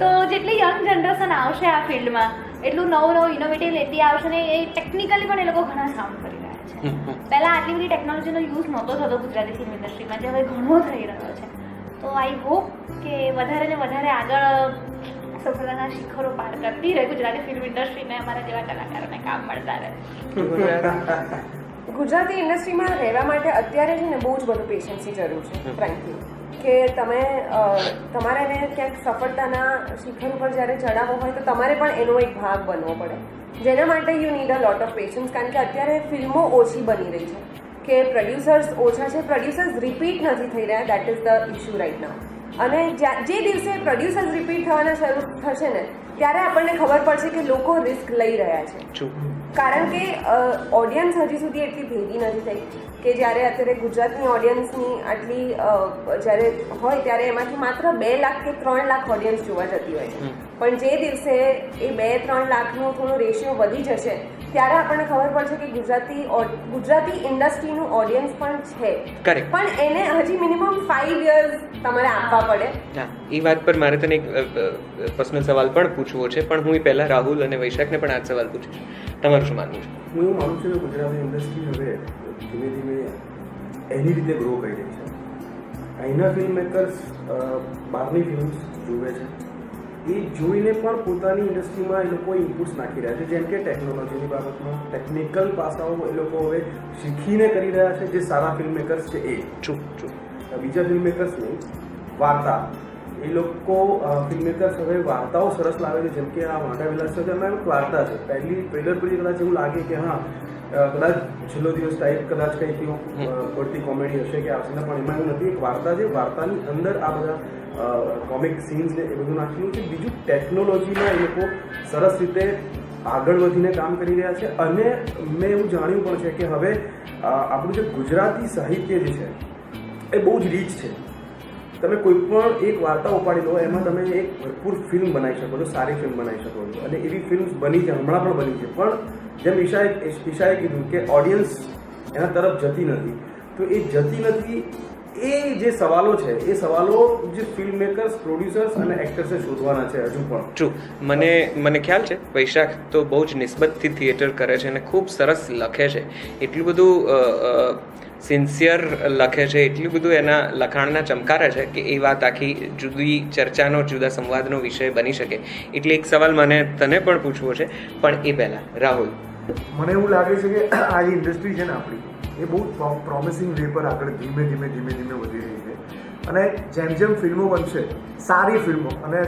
તો જેટલી યંગ જનરેશન આવશે આ ફિલ્ડમાં એટલું નવું નવું ઇનોવેટિવ લેતી આવશે ને એ ટેકનિકલી પણ એ લોકો ઘણા કામ કરી રહ્યા છે. પહેલા આટલી બધી ટેકનોલોજીનો યુઝ નહોતો થતો ગુજરાતી ફિલ્મ ઇન્ડસ્ટ્રીમાં જે હવે ઘણો થઈ રહ્યો છે. તો આઈ હોપ કે વધારે ને વધારે આગળ સફળતાના શિખરો પાર કરતી રહે ગુજરાતી ફિલ્મ ઇન્ડસ્ટ્રીને અમારા જેવા કલાકારોને કામ મળતા રહે.
ગુજરાતી ઇન્ડસ્ટ્રીમાં રહેવા માટે અત્યારે છે ને બહુ જ બધું પેશન્સની જરૂર છે. ફ્રેન્કલી કે તમે તમારે એને ક્યાંક સફળતાના શિખર ઉપર જ્યારે ચડાવવો હોય તો તમારે પણ એનો એક ભાગ બનવો પડે. જેના માટે you need a lot of patience કારણ કે અત્યારે ફિલ્મો ઓછી બની રહી છે. કે પ્રોડ્યુસર્સ ઓછા છે પ્રોડ્યુસર્સ રિપીટ નથી થઈ રહ્યા that is the issue right now અને જે દિવસે પ્રોડ્યુસર્સ રિપીટ થવાના શરૂ થશે ને ત્યારે આપણને ખબર પડશે કે લોકો રિસ્ક લઈ રહ્યા છે. કારણ કે ઓડિયન્સ હજી સુધી એટલી ભેગી નથી થઈ. કે જ્યારે અત્યારે ગુજરાતની ઓડિયન્સની આટલી જ્યારે હોય ત્યારે એમાંથી માત્ર બે લાખ કે ત્રણ લાખ ઓડિયન્સ જોવા જતી હોય છે. પણ જે દિવસે એ બે ત્રણ લાખનો થોડો રેશિયો વધી જશે ત્યારે આપણને ખબર પડશે કે ગુજરાતી ગુજરાતી ઇન્ડસ્ટ્રીનું ઓડિયન્સ પણ છે. પણ એને હજી મિનિમમ ફાઈવ યર્સ તમારે આપવા પડે.
એ વાત પર મારે તને એક પર્સનલ સવાલ પણ પૂછવો છે પણ હું એ પહેલા રાહુલ અને વૈશાખને પણ આ સવાલ પૂછીશ તમારું શું માનવું છે?
હું એવું માનું છું કે ગુજરાતી ઇન્ડસ્ટ્રી હવે ધીમે ધીમે એની રીતે ગ્રો કરી રહી છે. અહીંના ફિલ્મ મેકર્સ બહારની ફિલ્મ્સ જુએ છે. એ જોઈને પણ પોતાની ઇન્ડસ્ટ્રીમાં એ લોકો ઇનપુટ્સ નાખી રહ્યા છે. જેમ કે ટેકનોલોજીની બાબતમાં ટેકનિકલ પાસાઓ એ લોકો હવે શીખીને કરી રહ્યા છે જે સારા ફિલ્મ મેકર્સ છે એ.
ચૂપ ચૂપ.
બીજા ફિલ્મ મેકર્સ નહીં વાર્તા એ લોકો ફિલ્મ હવે વાર્તાઓ સરસ લાવે છે, જેમ કે આ વાંટા વિલાસ છે એમાં એક વાર્તા છે. પહેલી ટ્રેલર પછી કદાચ એવું લાગે કે હા કદાચ છેલ્લો દિવસ ટાઈપ કદાચ કંઈક એવું પડતી કોમેડી હશે કે આવશે પણ એમાં એવું નથી. એક વાર્તા છે, વાર્તાની અંદર આ બધા કોમિક સીન્સ ને એ બધું નાખેલું છે. બીજું ટેકનોલોજીમાં એ લોકો સરસ રીતે આગળ વધીને કામ કરી રહ્યા છે. અને મેં એવું જાણ્યું પણ છે કે હવે આપણું જે ગુજરાતી સાહિત્ય જે છે, એ બહુ જ રીચ છે. તમે કોઈ પણ એક વાર્તા ઉપાડી લો, એમાં તમે એક ભરપૂર ફિલ્મ બનાવી શકો છો, સારી ફિલ્મ બનાવી શકો છો. અને એવી ફિલ્મ્સ બની છે, હમણાં પણ બની છે. પણ જેમ ઈશાએ ઈશાએ કીધું કે ઓડિયન્સ એના તરફ જતી નથી. તો એ જતી નથી, એ જે સવાલો છે, એ સવાલો જે ફિલ્મ મેકર્સ પ્રોડ્યુસર્સ અને એક્ટર્સે શોધવાના છે હજુ પણ.
ટ્રુ મને મને ખ્યાલ છે, વૈશાખ તો બહુ જ નિસ્બતથી થિયેટર કરે છે અને ખૂબ સરસ લખે છે. એટલું બધું સિન્સિયર લખે છે, એટલું બધું એના લખાણના ચમકારે છે કે એ વાત આખી જુદી ચર્ચાનો, જુદા સંવાદનો વિષય બની શકે. એટલે એક સવાલ મને તને પણ પૂછવો છે, પણ એ પહેલાં, રાહુલ.
મને એવું લાગે છે કે આ જે ઇન્ડસ્ટ્રી છે ને આપણી, એ બહુ પ્રોમિસિંગ વે પર આગળ ધીમે ધીમે ધીમે ધીમે વધી રહી છે. અને જેમ જેમ ફિલ્મો બનશે, સારી ફિલ્મો, અને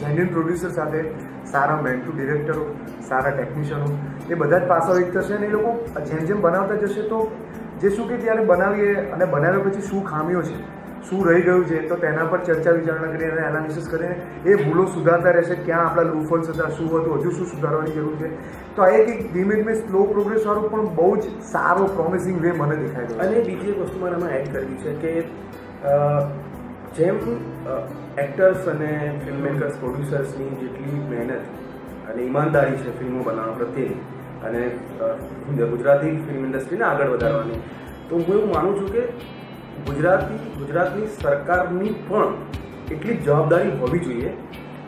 જેન્યુન પ્રોડ્યુસર સાથે સારા મેન્ટુ ડિરેક્ટરો સારા ટેકનિશિયનો એ બધા જ પાસાઓ એક થશે અને એ લોકો જેમ જેમ બનાવતા જશે તો જે શું કે ત્યારે બનાવીએ અને બનાવ્યા પછી શું ખામીઓ છે, શું રહી ગયું છે, તો તેના પર ચર્ચા વિચારણા કરીને અને એનાલિસિસ કરીને એ ભૂલો સુધારતા રહેશે, ક્યાં આપણા લૂફોલ્સ હતા, શું હતું, હજુ શું સુધારવાની જરૂર છે. તો આ એક ધીમે ધીમે સ્લો પ્રોગ્રેસ વાળો પણ બહુ જ સારો પ્રોમિસિંગ વે મને દેખાય છે.
અને બીજી એક વસ્તુ મારે આમાં એડ કરવી છે કે જેમ એક્ટર્સ અને ફિલ્મ મેકર્સ પ્રોડ્યુસર્સની જેટલી મહેનત અને ઈમાનદારી છે ફિલ્મો બનાવવા પ્રત્યેની અને ગુજરાતી ફિલ્મ ઇન્ડસ્ટ્રીને આગળ વધારવાની. તો હું એવું માનું છું કે ગુજરાતી, ગુજરાતની સરકારની પણ એટલી જવાબદારી હોવી જોઈએ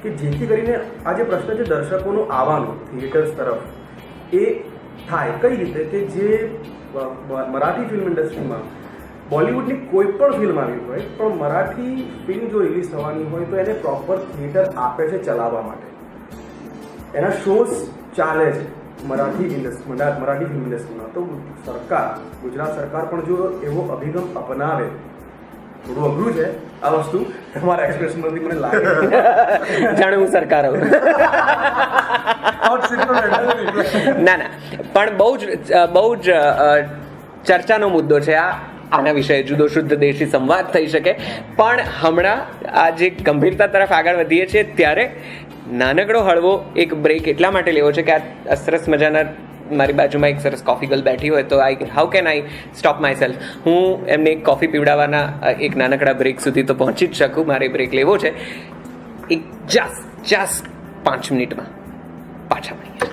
કે જેથી કરીને આ જે પ્રશ્ન છે દર્શકોનો આવવાનો થિયેટર્સ તરફ, એ થાય. કઈ રીતે? કે જે મરાઠી ફિલ્મ ઇન્ડસ્ટ્રીમાં બોલિવૂડની કોઈ પણ ફિલ્મ આવી હોય, પણ મરાઠી ફિલ્મ જો રિલીઝ થવાની હોય, તો એને પ્રોપર થિયેટર આપે છે ચલાવવા માટે. એના શોઝ ચાલે છે. મરાઠી ઇન્ડસ્ટ્રી મરાઠી ફિલ્મ ઇન્ડસ્ટ્રીમાં તો સરકાર ગુજરાત સરકાર પણ જો એવો અભિગમ અપનાવે થોડું અઘરું છે આ વસ્તુ. તમારા એક્સપ્રેશનમાંથી મને લાગે
જાણે હું સરકાર હોઉં. ના ના. પણ બહુ જ બહુ જ ચર્ચાનો મુદ્દો છે આ. આના વિશે જુદો શુદ્ધ દેશી સંવાદ થઈ શકે. પણ હમણાં આ જે ગંભીરતા તરફ આગળ વધીએ છીએ ત્યારે નાનકડો હળવો એક બ્રેક એટલા માટે લેવો છે કે આ સરસ મજાના મારી બાજુમાં એક સરસ કોફી ગર્લ બેઠી હોય તો I how can I stop myself હું એમને એક કોફી પીવડાવવાના એક નાનકડા બ્રેક સુધી તો પહોંચી જ શકું, મારે બ્રેક લેવો છે. એક જસ્ટ જસ્ટ પાંચ મિનિટમાં પાછા મળીએ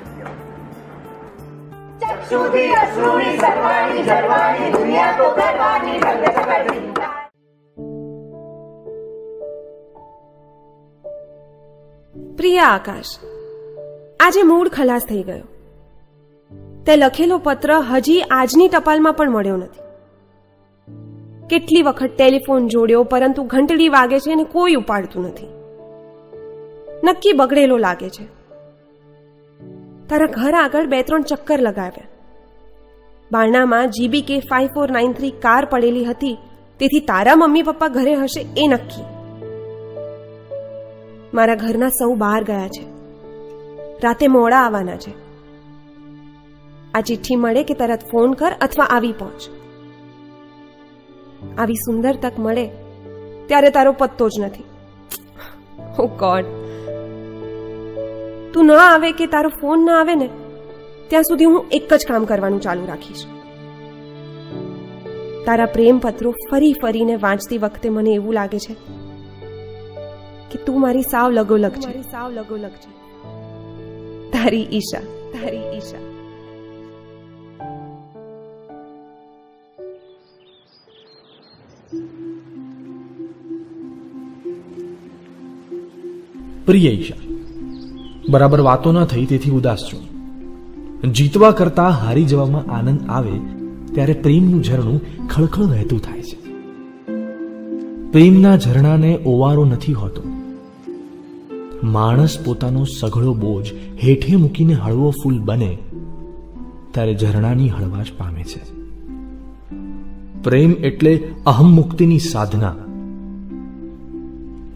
પ્રિયા આકાશ. આજે મૂડ ખલાસ થઈ ગયો. તે લખેલો પત્ર હજી આજની ટપાલમાં પણ મળ્યો નથી. કેટલી વખત ટેલિફોન જોડ્યો, પરંતુ ઘંટડી વાગે છે અને કોઈ ઉપાડતું નથી. નક્કી બગડેલો લાગે છે. તારા ઘર આગળ બે ત્રણ ચક્કર લગાવ્યા. બારણામાં જીબી કે five four nine three car પડેલી હતી, તેથી તારા મમ્મી પપ્પા ઘરે હશે એ નક્કી. મારા ઘરના સૌ બહાર ગયા છે. રાતે મોડા આવવાના છે. આ ચિઠ્ઠી મળે કે તરત ફોન કર અથવા આવી પહોંચ. આવી સુંદર તક મળે ત્યારે તારો પત્તો જ નથી. Oh God. તું ન આવે કે તારો ફોન ના આવે ને, ત્યાં સુધી હું એક જ કામ કરવાનું ચાલુ રાખીશ. તારા પ્રેમ પત્રો ફરી ફરીને વાંચતી વખતે મને એવું લાગે છે કે તું મારી સાવ લગોલગ છે. સાવ લગોલગ છે. તારી ઈશા. તારી ઈશા.
પ્રિય ઈશા બરાબર વાતો ન થઈ તેથી ઉદાસ છું. જીતવા કરતા હારી જવામાં આનંદ આવે ત્યારે પ્રેમનું ઝરણું ખળખળ વહેતું થાય છે. પ્રેમના ઝરણાને ઓવારો નથી હોતો. માણસ પોતાનો સઘળો બોજ હેઠે મૂકીને હળવો ફૂલ બને, ત્યારે ઝરણાની હળવાશ પામે છે. પ્રેમ એટલે અહમ મુક્તિની સાધના.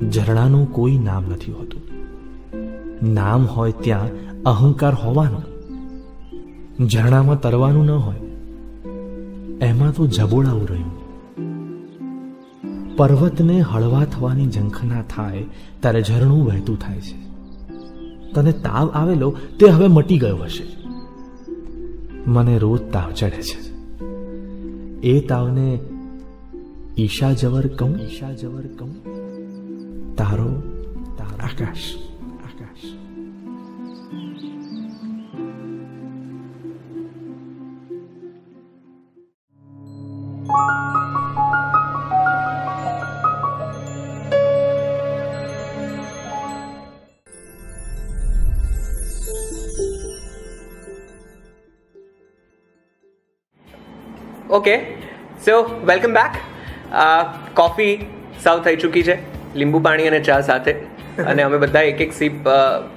ઝરણાનું કોઈ નામ નથી હોતું. નામ હોય ત્યાં અહંકાર હોવાનો. ઝરણામાં તરવાનું ન હોય. એમાં તો જબોળાવું રહ્યું. પર્વતને હળવા થવાની ઝંખના થાય ત્યારે ઝરણું વહેતું થાય છે. તને તાવ આવેલો તે હવે મટી ગયો હશે. મને રોજ તાવ ચડે છે. એ તાવને ઈશા જવર કહું? ઈશા જવર કહું? તારો તારો આકાશ. આકાશ.
Okay so welcome back coffee સાવ થઈ ચૂકી છે, લીંબુ પાણી અને ચા સાથે. અને અમે બધા એક એક સીપ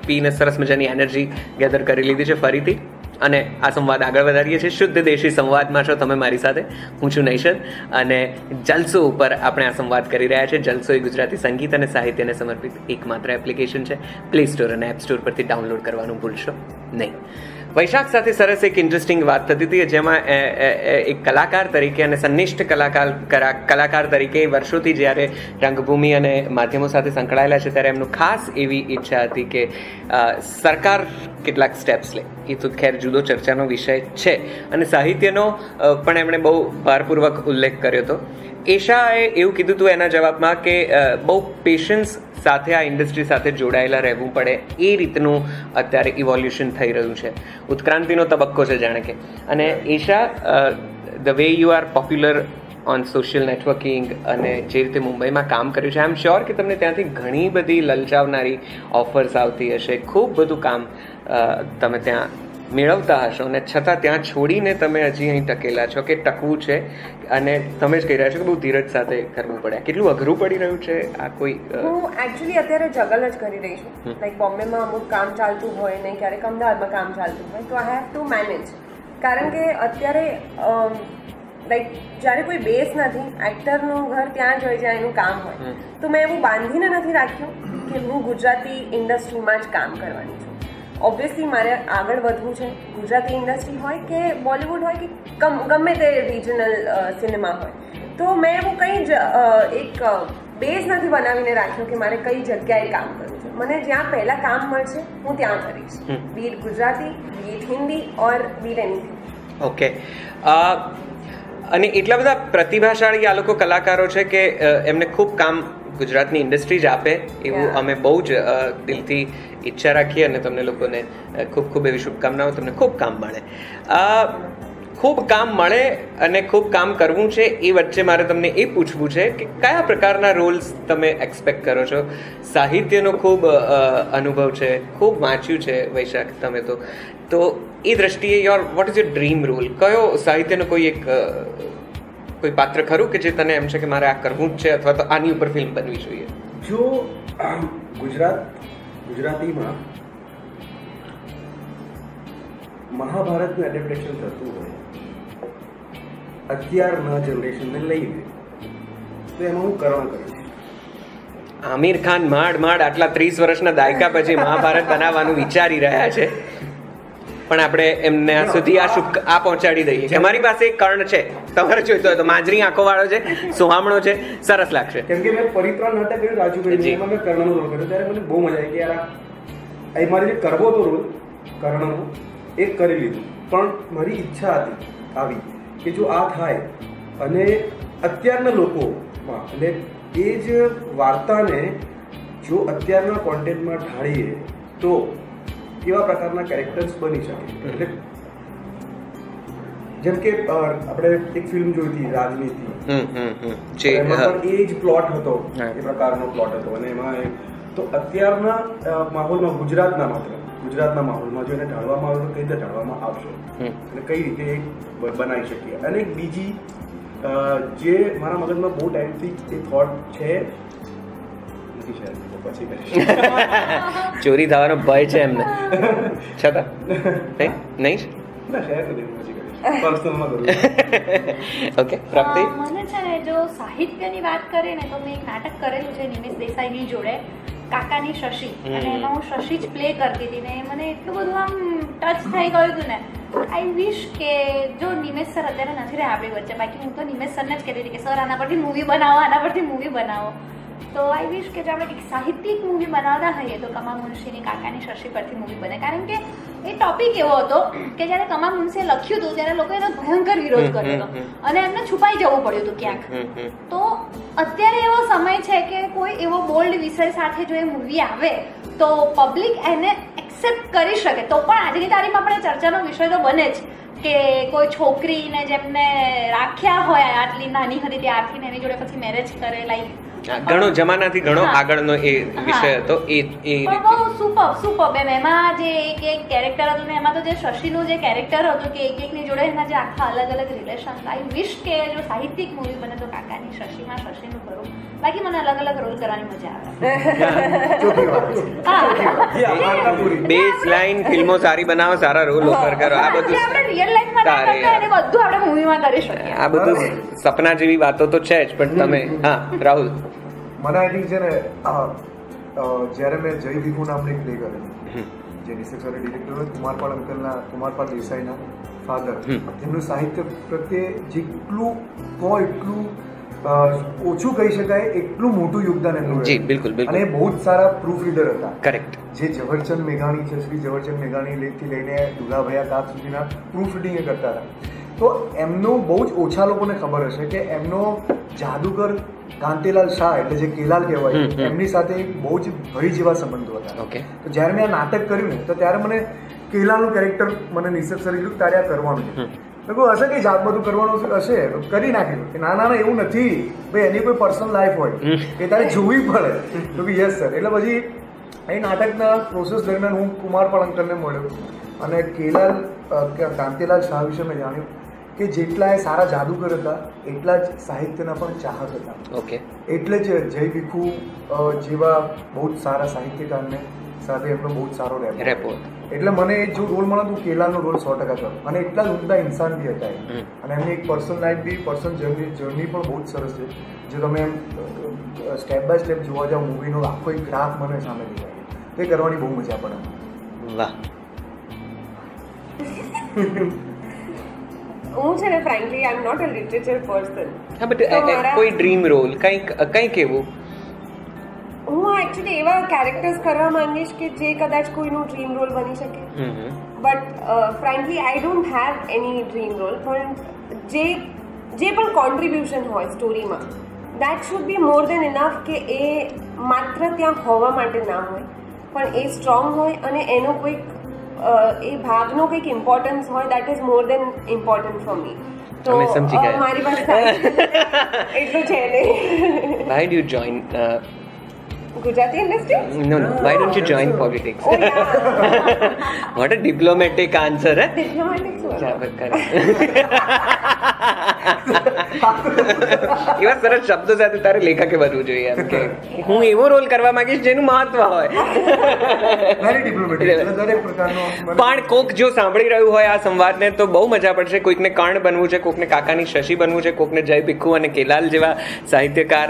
પીને સરસ મજાની એનર્જી ગેધર કરી લીધી છે ફરીથી. અને આ સંવાદ આગળ વધારીએ છીએ. શુદ્ધ દેશી સંવાદમાં છો તમે મારી સાથે. હું છું નૈશન. અને જલસો ઉપર આપણે આ સંવાદ કરી રહ્યા છીએ. જલસો એ ગુજરાતી સંગીત અને સાહિત્યને સમર્પિત એકમાત્ર એપ્લિકેશન છે. પ્લે સ્ટોર અને એપ સ્ટોર પરથી ડાઉનલોડ કરવાનું ભૂલશો નહીં. વૈશાખ સાથે સરસ એક ઇન્ટરેસ્ટિંગ વાત થતી હતી જેમાં એક કલાકાર તરીકે અને સંનિષ્ઠ કલાકાર, કરા- કલાકાર તરીકે વર્ષોથી જ્યારે રંગભૂમિ અને માધ્યમો સાથે સંકળાયેલા છે, ત્યારે એમનું ખાસ એવી ઈચ્છા હતી કે સરકાર કેટલાક સ્ટેપ્સ લે. એ તો ખેર જુદો ચર્ચાનો વિષય છે. અને સાહિત્યનો પણ એમણે બહુ ભારપૂર્વક ઉલ્લેખ કર્યો હતો એશાએ એવું કીધું હતું એના જવાબમાં કે બહુ પેશન્સ સાથે આ ઇન્ડસ્ટ્રી સાથે જોડાયેલા રહેવું પડે એ રીતનું અત્યારે ઇવોલ્યુશન થઈ રહ્યું છે. ઉત્ક્રાંતિનો તબક્કો છે જાણે કે. અને Esha the way you are popular on social networking અને જે રીતે મુંબઈમાં કામ કર્યું છે. આઈ એમ શ્યોર કે તમને ત્યાંથી ઘણી બધી લલચાવનારી ઓફર્સ આવતી હશે. ખૂબ બધું કામ તમે ત્યાં મેળવતા હશો અને છતાં ત્યાં છોડીને તમે હજી અહીં ટકેલા છો કે ટકવું છે. અને તમે જ કહી રહ્યા છો કે બહુ ધીરજ સાથે કરવું પડે. કેટલું અઘરું પડી રહ્યું છે આ કોઈ
હું એકચ્યુઅલી અત્યારે જગલ જ કરી રહી છું. લાઈક બોમ્બેમાં અમુક કામ ચાલતું હોય ને ક્યારેક અમદાવાદમાં કામ ચાલતું હોય તો આઈ હેવ ટુ મેનેજ કારણ કે અત્યારે લાઈક જ્યારે કોઈ બેઝ નથી એક્ટરનું ઘર ત્યાં જ હોય જ્યાં એનું કામ હોય. તો મેં એવું બાંધીને નથી રાખ્યું કે હું ગુજરાતી ઇન્ડસ્ટ્રીમાં જ કામ કરવાની છું. ઓબ્વિયસલી મારે આગળ વધવું છે. ગુજરાતી ઇન્ડસ્ટ્રી હોય કે બોલિવૂડ હોય કે ગમે તે રિજનલ સિનેમા હોય. તો મેં એવું કંઈ જ એક બેઝ નથી બનાવીને રાખ્યો કે મારે કઈ જગ્યાએ કામ કરવું છે. મને જ્યાં પહેલાં કામ મળશે હું ત્યાં કરીશ. Be it Gujarati be it Hindi or
be it anything okay અને એટલા બધા પ્રતિભાશાળી આ લોકો કલાકારો છે કે એમને ખૂબ કામ ગુજરાતની ઇન્ડસ્ટ્રી જ આપે એવું અમે બહુ જ દિલથી ઈચ્છા રાખીએ અને તમને લોકોને ખૂબ ખૂબ એવી શુભકામનાઓ તમને ખૂબ કામ મળે. ખૂબ કામ મળે અને ખૂબ કામ કરવું છે એ વચ્ચે મારે તમને એ પૂછવું છે કે કયા પ્રકારના રોલ્સ તમે એક્સપેક્ટ કરો છો? સાહિત્યનો ખૂબ અનુભવ છે, ખૂબ વાંચ્યું છે વૈશાખ તમે તો. તો એ દ્રષ્ટિએ your what is your dream role કયો સાહિત્યનો કોઈ એક કોઈ પાત્ર ખરું કે જે તને એમ છે કે મારે આ કરવું જ છે અથવા તો આની ઉપર ફિલ્મ બનવી જોઈએ?
જો ગુજરાત, ગુજરાતીમાં મહાભારતનું એડેપ્ટેશન થતું હોય. અત્યારના જનરેશનને લઈને તો એમાં હું કરણ કરીશ.
આમિર ખાન માંડ માંડ આટલા ત્રીસ વર્ષના દાયકા પછી મહાભારત બનાવવાનું વિચારી રહ્યા છે. પણ આપણે એમને સુધી આ શુભ આ પહોંચાડી દઈએ. કે અમારી પાસે એક કર્ણ છે. તમારે જોઈતો હોય તો માજરી આંખો વાળો છે સુહામણો છે સરસ લાગશે.
કેમ કે મેં પરિત્રણ નાટક કર્યું રાજુભાઈ. એમાં મેં કર્ણનો રોલ કર્યો. ત્યારે મને બહુ મજા આવી. કે યાર આ એ મારે જે કરવો હતો રોલ કર્ણનો એ કરી લીધું. પણ મારી ઈચ્છા હતી આવી કે જો આ થાય અને અત્યારના લોકોમાં એટલે એ જ વાર્તાને જો અત્યારના કોન્ટેન્ટમાં ઢાળીએ તો કેવા પ્રકારના કેરેક્ટર્સ બની શકે? એટલે જેમ કે આપણે એક ફિલ્મ જોઈ હતી રાજનીતિ. એમાં પણ એ જ પ્લોટ હતો એ પ્રકારનો પ્લોટ હતો. અને એમાં તો અત્યારના માહોલમાં ગુજરાતના માત્ર. ગુજરાતના માહોલમાં જો એને ઢાળવામાં આવે તો કઈ રીતે ઢાળવામાં આવશે? અને કઈ રીતે બનાવી શકીએ? અને બીજી જે મારા મગજમાં બહુ ટાઈમથી એ થોટ છે
ચોરી થવાનો ભય છે એમને. છતાં. નહીં? નહીં ઓકે પ્રાપ્તિ?
મને છે ને જો સાહિત્યની વાત કરીએ ને તો મેં એક નાટક કરેલું છે નિમિષ દેસાઈની જોડે. કાકાની શશી. અને એમાં હું શશી જ પ્લે કરતી હતી ને મને એટલું બધું આમ ટચ થઈ ગયું હતું ને. આઈ વિશ કે જો નિમેશ સર અત્યારે નથી રહ્યા આપણી વચ્ચે. બાકી હું તો નિમેશ સરને જ કહેતી હતી કે સર આના પરથી મૂવી બનાવો આના પરથી મૂવી બનાવો. તો આઈ વિશ કે જો આપણે એક સાહિત્યિક મૂવી બનાવતા હોઈએ તો કમા મુનશીની કાકાની શશી પરથી મૂવી બને. કારણ કે એ ટોપિક એવો હતો કે જ્યારે કમા મુનશીએ લખ્યું હતું ત્યારે લોકો એનો ભયંકર વિરોધ કર્યો હતો. અને એમને છુપાઈ જવું પડ્યું હતું ક્યાંક. તો અત્યારે એવો સમય છે કે કોઈ એવો બોલ્ડ વિષય સાથે જો એ મૂવી આવે તો પબ્લિક એને એક્સેપ્ટ કરી શકે. તો પણ આજની તારીખમાં આપણે ચર્ચાનો વિષય તો બને જ કે કોઈ છોકરીને જેમને રાખ્યા હોય આટલી નાની હતી ત્યારથી એની જોડે પછી મેરેજ કરે લાઈક
ઘણો જમાનાથી ઘણો આગળનો એ વિષય હતો એ એ
બહુ સુપર સુપર. એમ એમાં જે એક એક કેરેક્ટર હતું ને એમાં તો જે શશીનું જે કેરેક્ટર હતું કે એક એકની જોડે એના જે આખા અલગ અલગ રિલેશન આઈ વિશ કે જો સાહિત્યિક મૂવી બને તો કાકાની શશીમાં શશીનું કરું બાકી મને અલગ અલગ રોલ કરવાની મજા આવે.
બેઝ લાઈન ફિલ્મો સારી બનાવો સારા રોલ ઓફર કરો. આ બધું
આપણે રિયલ લાઈફમાં ના કરતા એને બધું આપણે મૂવીમાં કરી શકીએ.
આ બધું સપના જેવી વાતો તો છે જ પણ તમે હા રાહુલ.
મને આઈ થિંક છે ને જ્યારે મેં જય ભીખુ નામની પ્લે કરેલી. જે નિશિત ડિરેક્ટર કુમારપાળ અંકલના કુમારપાળ દેસાઈના ફાધર એમનું સાહિત્ય પ્રત્યે જેટલું કહો એટલું ઓછું કહી શકાય એટલું મોટું યોગદાન એમનું
જી, બિલકુલ, બિલકુલ.
અને એ બહુ જ સારા પ્રૂફ રીડર હતા.
કરેક્ટ
જે ઝવરચંદ મેઘાણી છે શ્રી ઝવરચંદ મેઘાણી થી લઈને દુલાભાઈ કાક સુધીના પ્રૂફ રીડિંગ કરતા હતા. તો એમનું બહુ જ ઓછા લોકોને ખબર હશે કે એમનો જાદુગર કાંતિલાલ શાહ એટલે જે કેલાલ કહેવાય. એમની સાથે બહુ જ ભરી જેવા સંબંધો હતા.
ઓકે.
તો જ્યારે મેં આ નાટક કર્યું ને તો ત્યારે મને કેલાલનું કેરેક્ટર મને નિસર્ગ સર કીધું તારે આ કરવાનું છે.
કોઈ
મેં કહ્યું હશે કે જાત બધું કરવાનું હશે તો કરી નાખ્યું. કે ના ના ના એવું નથી. ભાઈ એની કોઈ પર્સનલ લાઈફ હોય. એ તારે જોવી પડે. તો કે યસ સર એટલે પછી એ નાટકના પ્રોસેસ દરમિયાન હું કુમાર પણ અંકલને મળ્યો. અને કેલાલ કાંતિલાલ શાહ વિશે મેં જાણ્યું. કે જેટલા એ સારા જાદુગર હતા એટલા જ સાહિત્યના પણ ચાહક હતા.
ઓકે.
એટલે જ જય ભીખુ જેવા બહુ જ સારા સાહિત્યકારને સાથે એમનો બહુ જ સારો રેપ એટલે મને એ જો રોલ મળે તો કેલાનો રોલ સો ટકા કરો અને એટલા જ ઉમદા ઇન્સાન બી હતા અને એમની એક પર્સનલ લાઈફ બી પર્સનલ જર્ની જર્ની પણ બહુ જ સરસ છે. જે તમે એમ સ્ટેપ બાય સ્ટેપ જોવા જાઓ મૂવીનો આખો એક ગ્રાફ મને સામે દેખાય તે કરવાની બહુ મજા પડે
વાહ.
હું છે ને frankly I am not a literature person
હા બટ કોઈ ડ્રીમ રોલ કંઈક કંઈક એવું?
હું એકચ્યુઅલી એવા કેરેક્ટર્સ કરવા માંગીશ કે જે કદાચ કોઈનું ડ્રીમ રોલ બની શકે. But frankly I don't have any dream role પણ જે જે પણ કોન્ટ્રીબ્યુશન હોય સ્ટોરીમાં that should be more than enough કે એ માત્ર ત્યાં હોવા માટે ના હોય. પણ એ સ્ટ્રોંગ હોય અને એનો કોઈક એ ભાગનો કંઈક ઇમ્પોર્ટન્સ હોય that is more than important for me તો મારી પાસે એટલું છે નહીં.
Why do you
Gujarati industry?
No, no. Why don't you join politics?
Oh, yeah.
what a diplomatic answer, eh? Diplomatic એવા સરસ શબ્દો સાથે તારે લેખકે બનવું જોઈએ એમ કે હું એવો રોલ કરવા માંગીશ જેનું મહત્વ હોય પણ કોક જો સાંભળી રહ્યું હોય આ સંવાદને તો બહુ મજા પડશે કોઈકને કર્ણ બનવું છે કોકને કાકાની શશી બનવું છે કોકને જય ભિખુ અને કેલાલ જેવા સાહિત્યકાર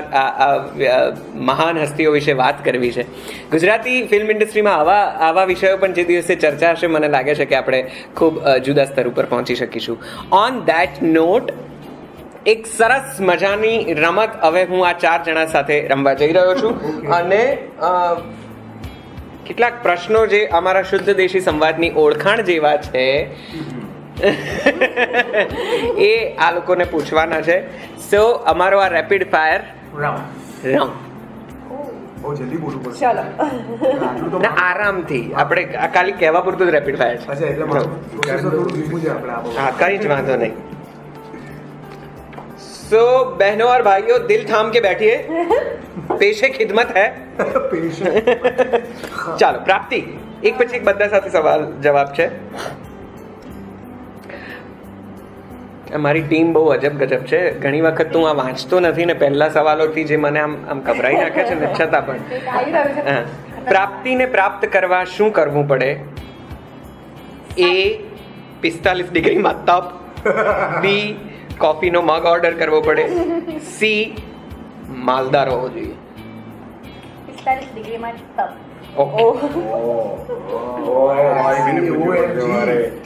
મહાન હસ્તીઓ વિશે વાત કરવી છે. ગુજરાતી ફિલ્મ ઇન્ડસ્ટ્રીમાં આવા આવા વિષયો પણ જે દિવસે ચર્ચા હશે મને લાગે છે કે આપણે ખૂબ જુદા સ્તર ઉપર પહોંચી શકીશું. ઓન દેટ નોટ એક સરસ મજાની રમત હવે હું આ ચાર જણા સાથે રમવા જઈ રહ્યો છું. અને કેટલાક પ્રશ્નો જે અમારા શુદ્ધ દેશી સંવાદની ઓળખાણ જેવા છે એ આ લોકોને પૂછવાના છે. સો અમારો આ રેપિડ ફાયર
રાઉન્ડ
રાઉન્ડ
બહુ જલ્દી બોલવું પડશે
ચલો
આટલું તો
ના આરામથી આપણે આ ખાલી કહેવા પૂરતું જ રેપિડ ફાયર
અચ્છા એટલે મારું પ્રોસેસર થોડું ધીમું છે આપણે આ
हाँ कहीं જ વાંધો નહીં सो बहनों और भाइयों दिल थाम के बैठिए पेशे खिदमत है
પેશન્ટ
ચાલો પ્રાપ્તિ એક પછી એક બધા સાથે સવાલ જવાબ છે મારી ટીમ બહુ અજબ ગજબ છે. ઘણી વખત તું આ વાંચતો નથી ને પહેલા સવાલોથી જે મને આમ આમ ગભરાઈ નાખે છે ને છતાં પણ. હા. પ્રાપ્તિને પ્રાપ્ત કરવા શું કરવું પડે? એ પિસ્તાલીસ ડિગ્રીમાં તપ. બી કોફીનો મગ ઓર્ડર કરવો પડે. સી માલદાર હોવો જોઈએ.
પિસ્તાલીસ ડિગ્રીમાં તપ.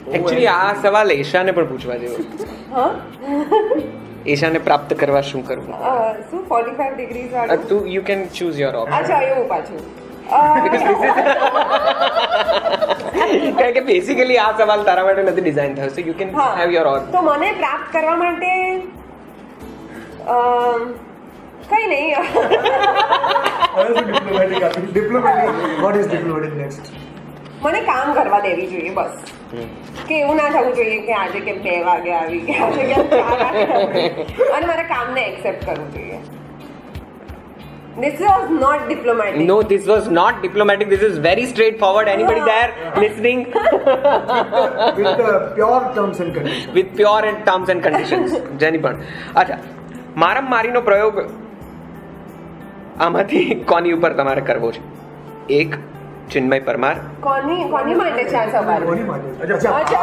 એકચ્યુઅલી આ સવાલ ઈશાને પણ પૂછવા જેવો
હા?
ઈશાને પ્રાપ્ત કરવા શું કરવું?
શું ફોર્ટી ફાઈવ ડિગ્રીઝ વાળું
તું you can choose your option
અચ્છા એવું પાછું.
કારણ કે બેસિકલી આ સવાલ તારા માટે નથી ડિઝાઇન થયો so you
can
have your or
તો મને પ્રાપ્ત કરવા માટે કઈ નહીં.
Diplomatic diplomatic what is diplomatic next
મને કામ કરવા દેવી જોઈએ બસ. કે એવું ના થવું જોઈએ કે આજે કેમ બે વાગે આવી કે આજે કેમ ચાર વાગે આવી. અને મારા કામને એક્સેપ્ટ કરવું જોઈએ. This was not diplomatic.
No, this was not diplomatic. This is very straightforward. Anybody there listening?
With pure terms and condition
with pure and terms and conditions? જેની પણ અચ્છા મારમ મારીનો પ્રયોગ આમાંથી કોની ઉપર તમારે કરવો છે? એક ચિન્મય પરમાર.
કોની કોની માટે છે આ સવાલ?
કોની માટે? અચ્છા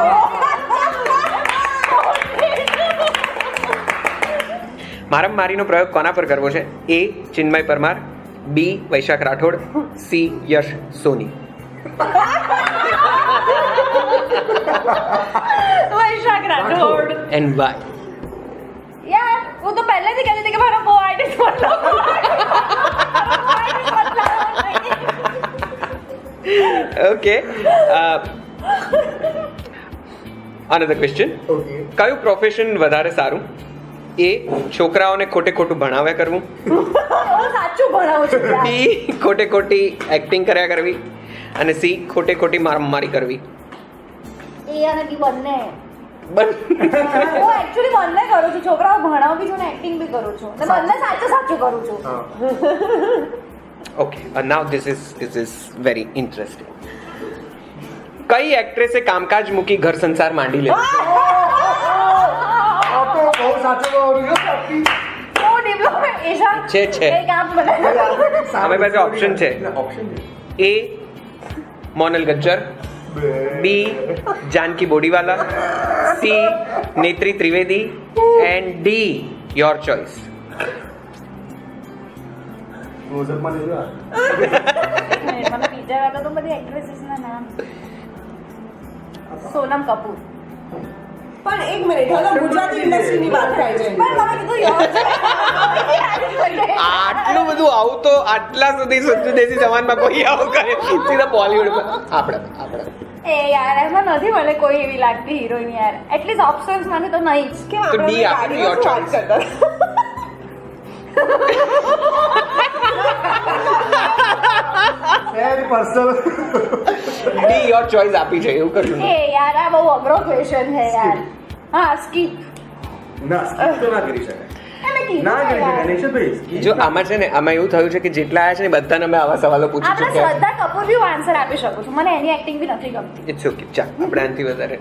મારમ મારીનો પ્રયોગ કોના પર કરવો છે? A Chinmay Parmar. B Vaishakh Rathod. C Yash Soni.
Vaishakh Rathod.
And why.
યાર હું તો પહેલેથી કહેતી હતી કે મારો બહુ આર્ટિસ્ટ
ઓકે અનધર ક્વેશ્ચન કયું પ્રોફેશન વધારે સારું? એ છોકરાઓને ખોટે ખોટું ભણાવ્યા કરવું?
સાચું ભણાવું
બી ખોટે ખોટી એક્ટિંગ કર્યા કરવી? અને સી ખોટે ખોટી મારામારી કરવી?
એ અને બી બંને.
બસ
હું એકચ્યુઅલી બંને કરું છું. છોકરાઓ ભણાવું બી છું ને એક્ટિંગ બી કરું છું. ને બંને સાચું. સાચું કરું છું.
Okay now this is this is very interesting કઈ એક્ટ્રેસે કામકાજ મૂકી ઘર સંસાર માંડી લે?
આ તો બહુ સાચું કહું છું
છે, અમે પાસે ઓપ્શન છે. A Monal Gajjar
B Janki Bodiwala
C Netri Trivedi and D your નામ સોનમ કપૂર.
પણ એક મિનિટ હવે ગુજરાતી ઇન્ડસ્ટ્રીની વાત થાય છે.
પણ તમે કીધું
આટલું બધું આવું તો આટલા સુધી શુદ્ધ દેશી જવાનમાં કોઈ આવું કરે. સીધા બોલિવૂડમાં. આપણે આપણે.
એ યાર એમાં નથી મને કોઈ એવી લાગતી હિરોઈન યાર. એટલીસ્ટ ઓપ્શન્સમાંથી તો નહીં જ.
કે
આપણે
very personal
D
your choice આપી છે એવું
એ યાર આ બહુ અઘરો ક્વેશ્ચન છે યાર. હા સ્કીપ
ના સ્કીપ તો ના કરી શકાય. ના કરી શકાય
યાર.
જો આમાં છે ને આમાં એવું થયું છે કે જેટલા આયા છે ને બધાને અમે આવા સવાલો પૂછી
આપણે
ચૂક્યા
શ્રદ્ધા કપૂર બી આન્સર આપી શકું છું. મને એની એક્ટિંગ બી નથી ગમતી.
ઇટ્સ ઓકે ચા આપણે આનથી વધારે.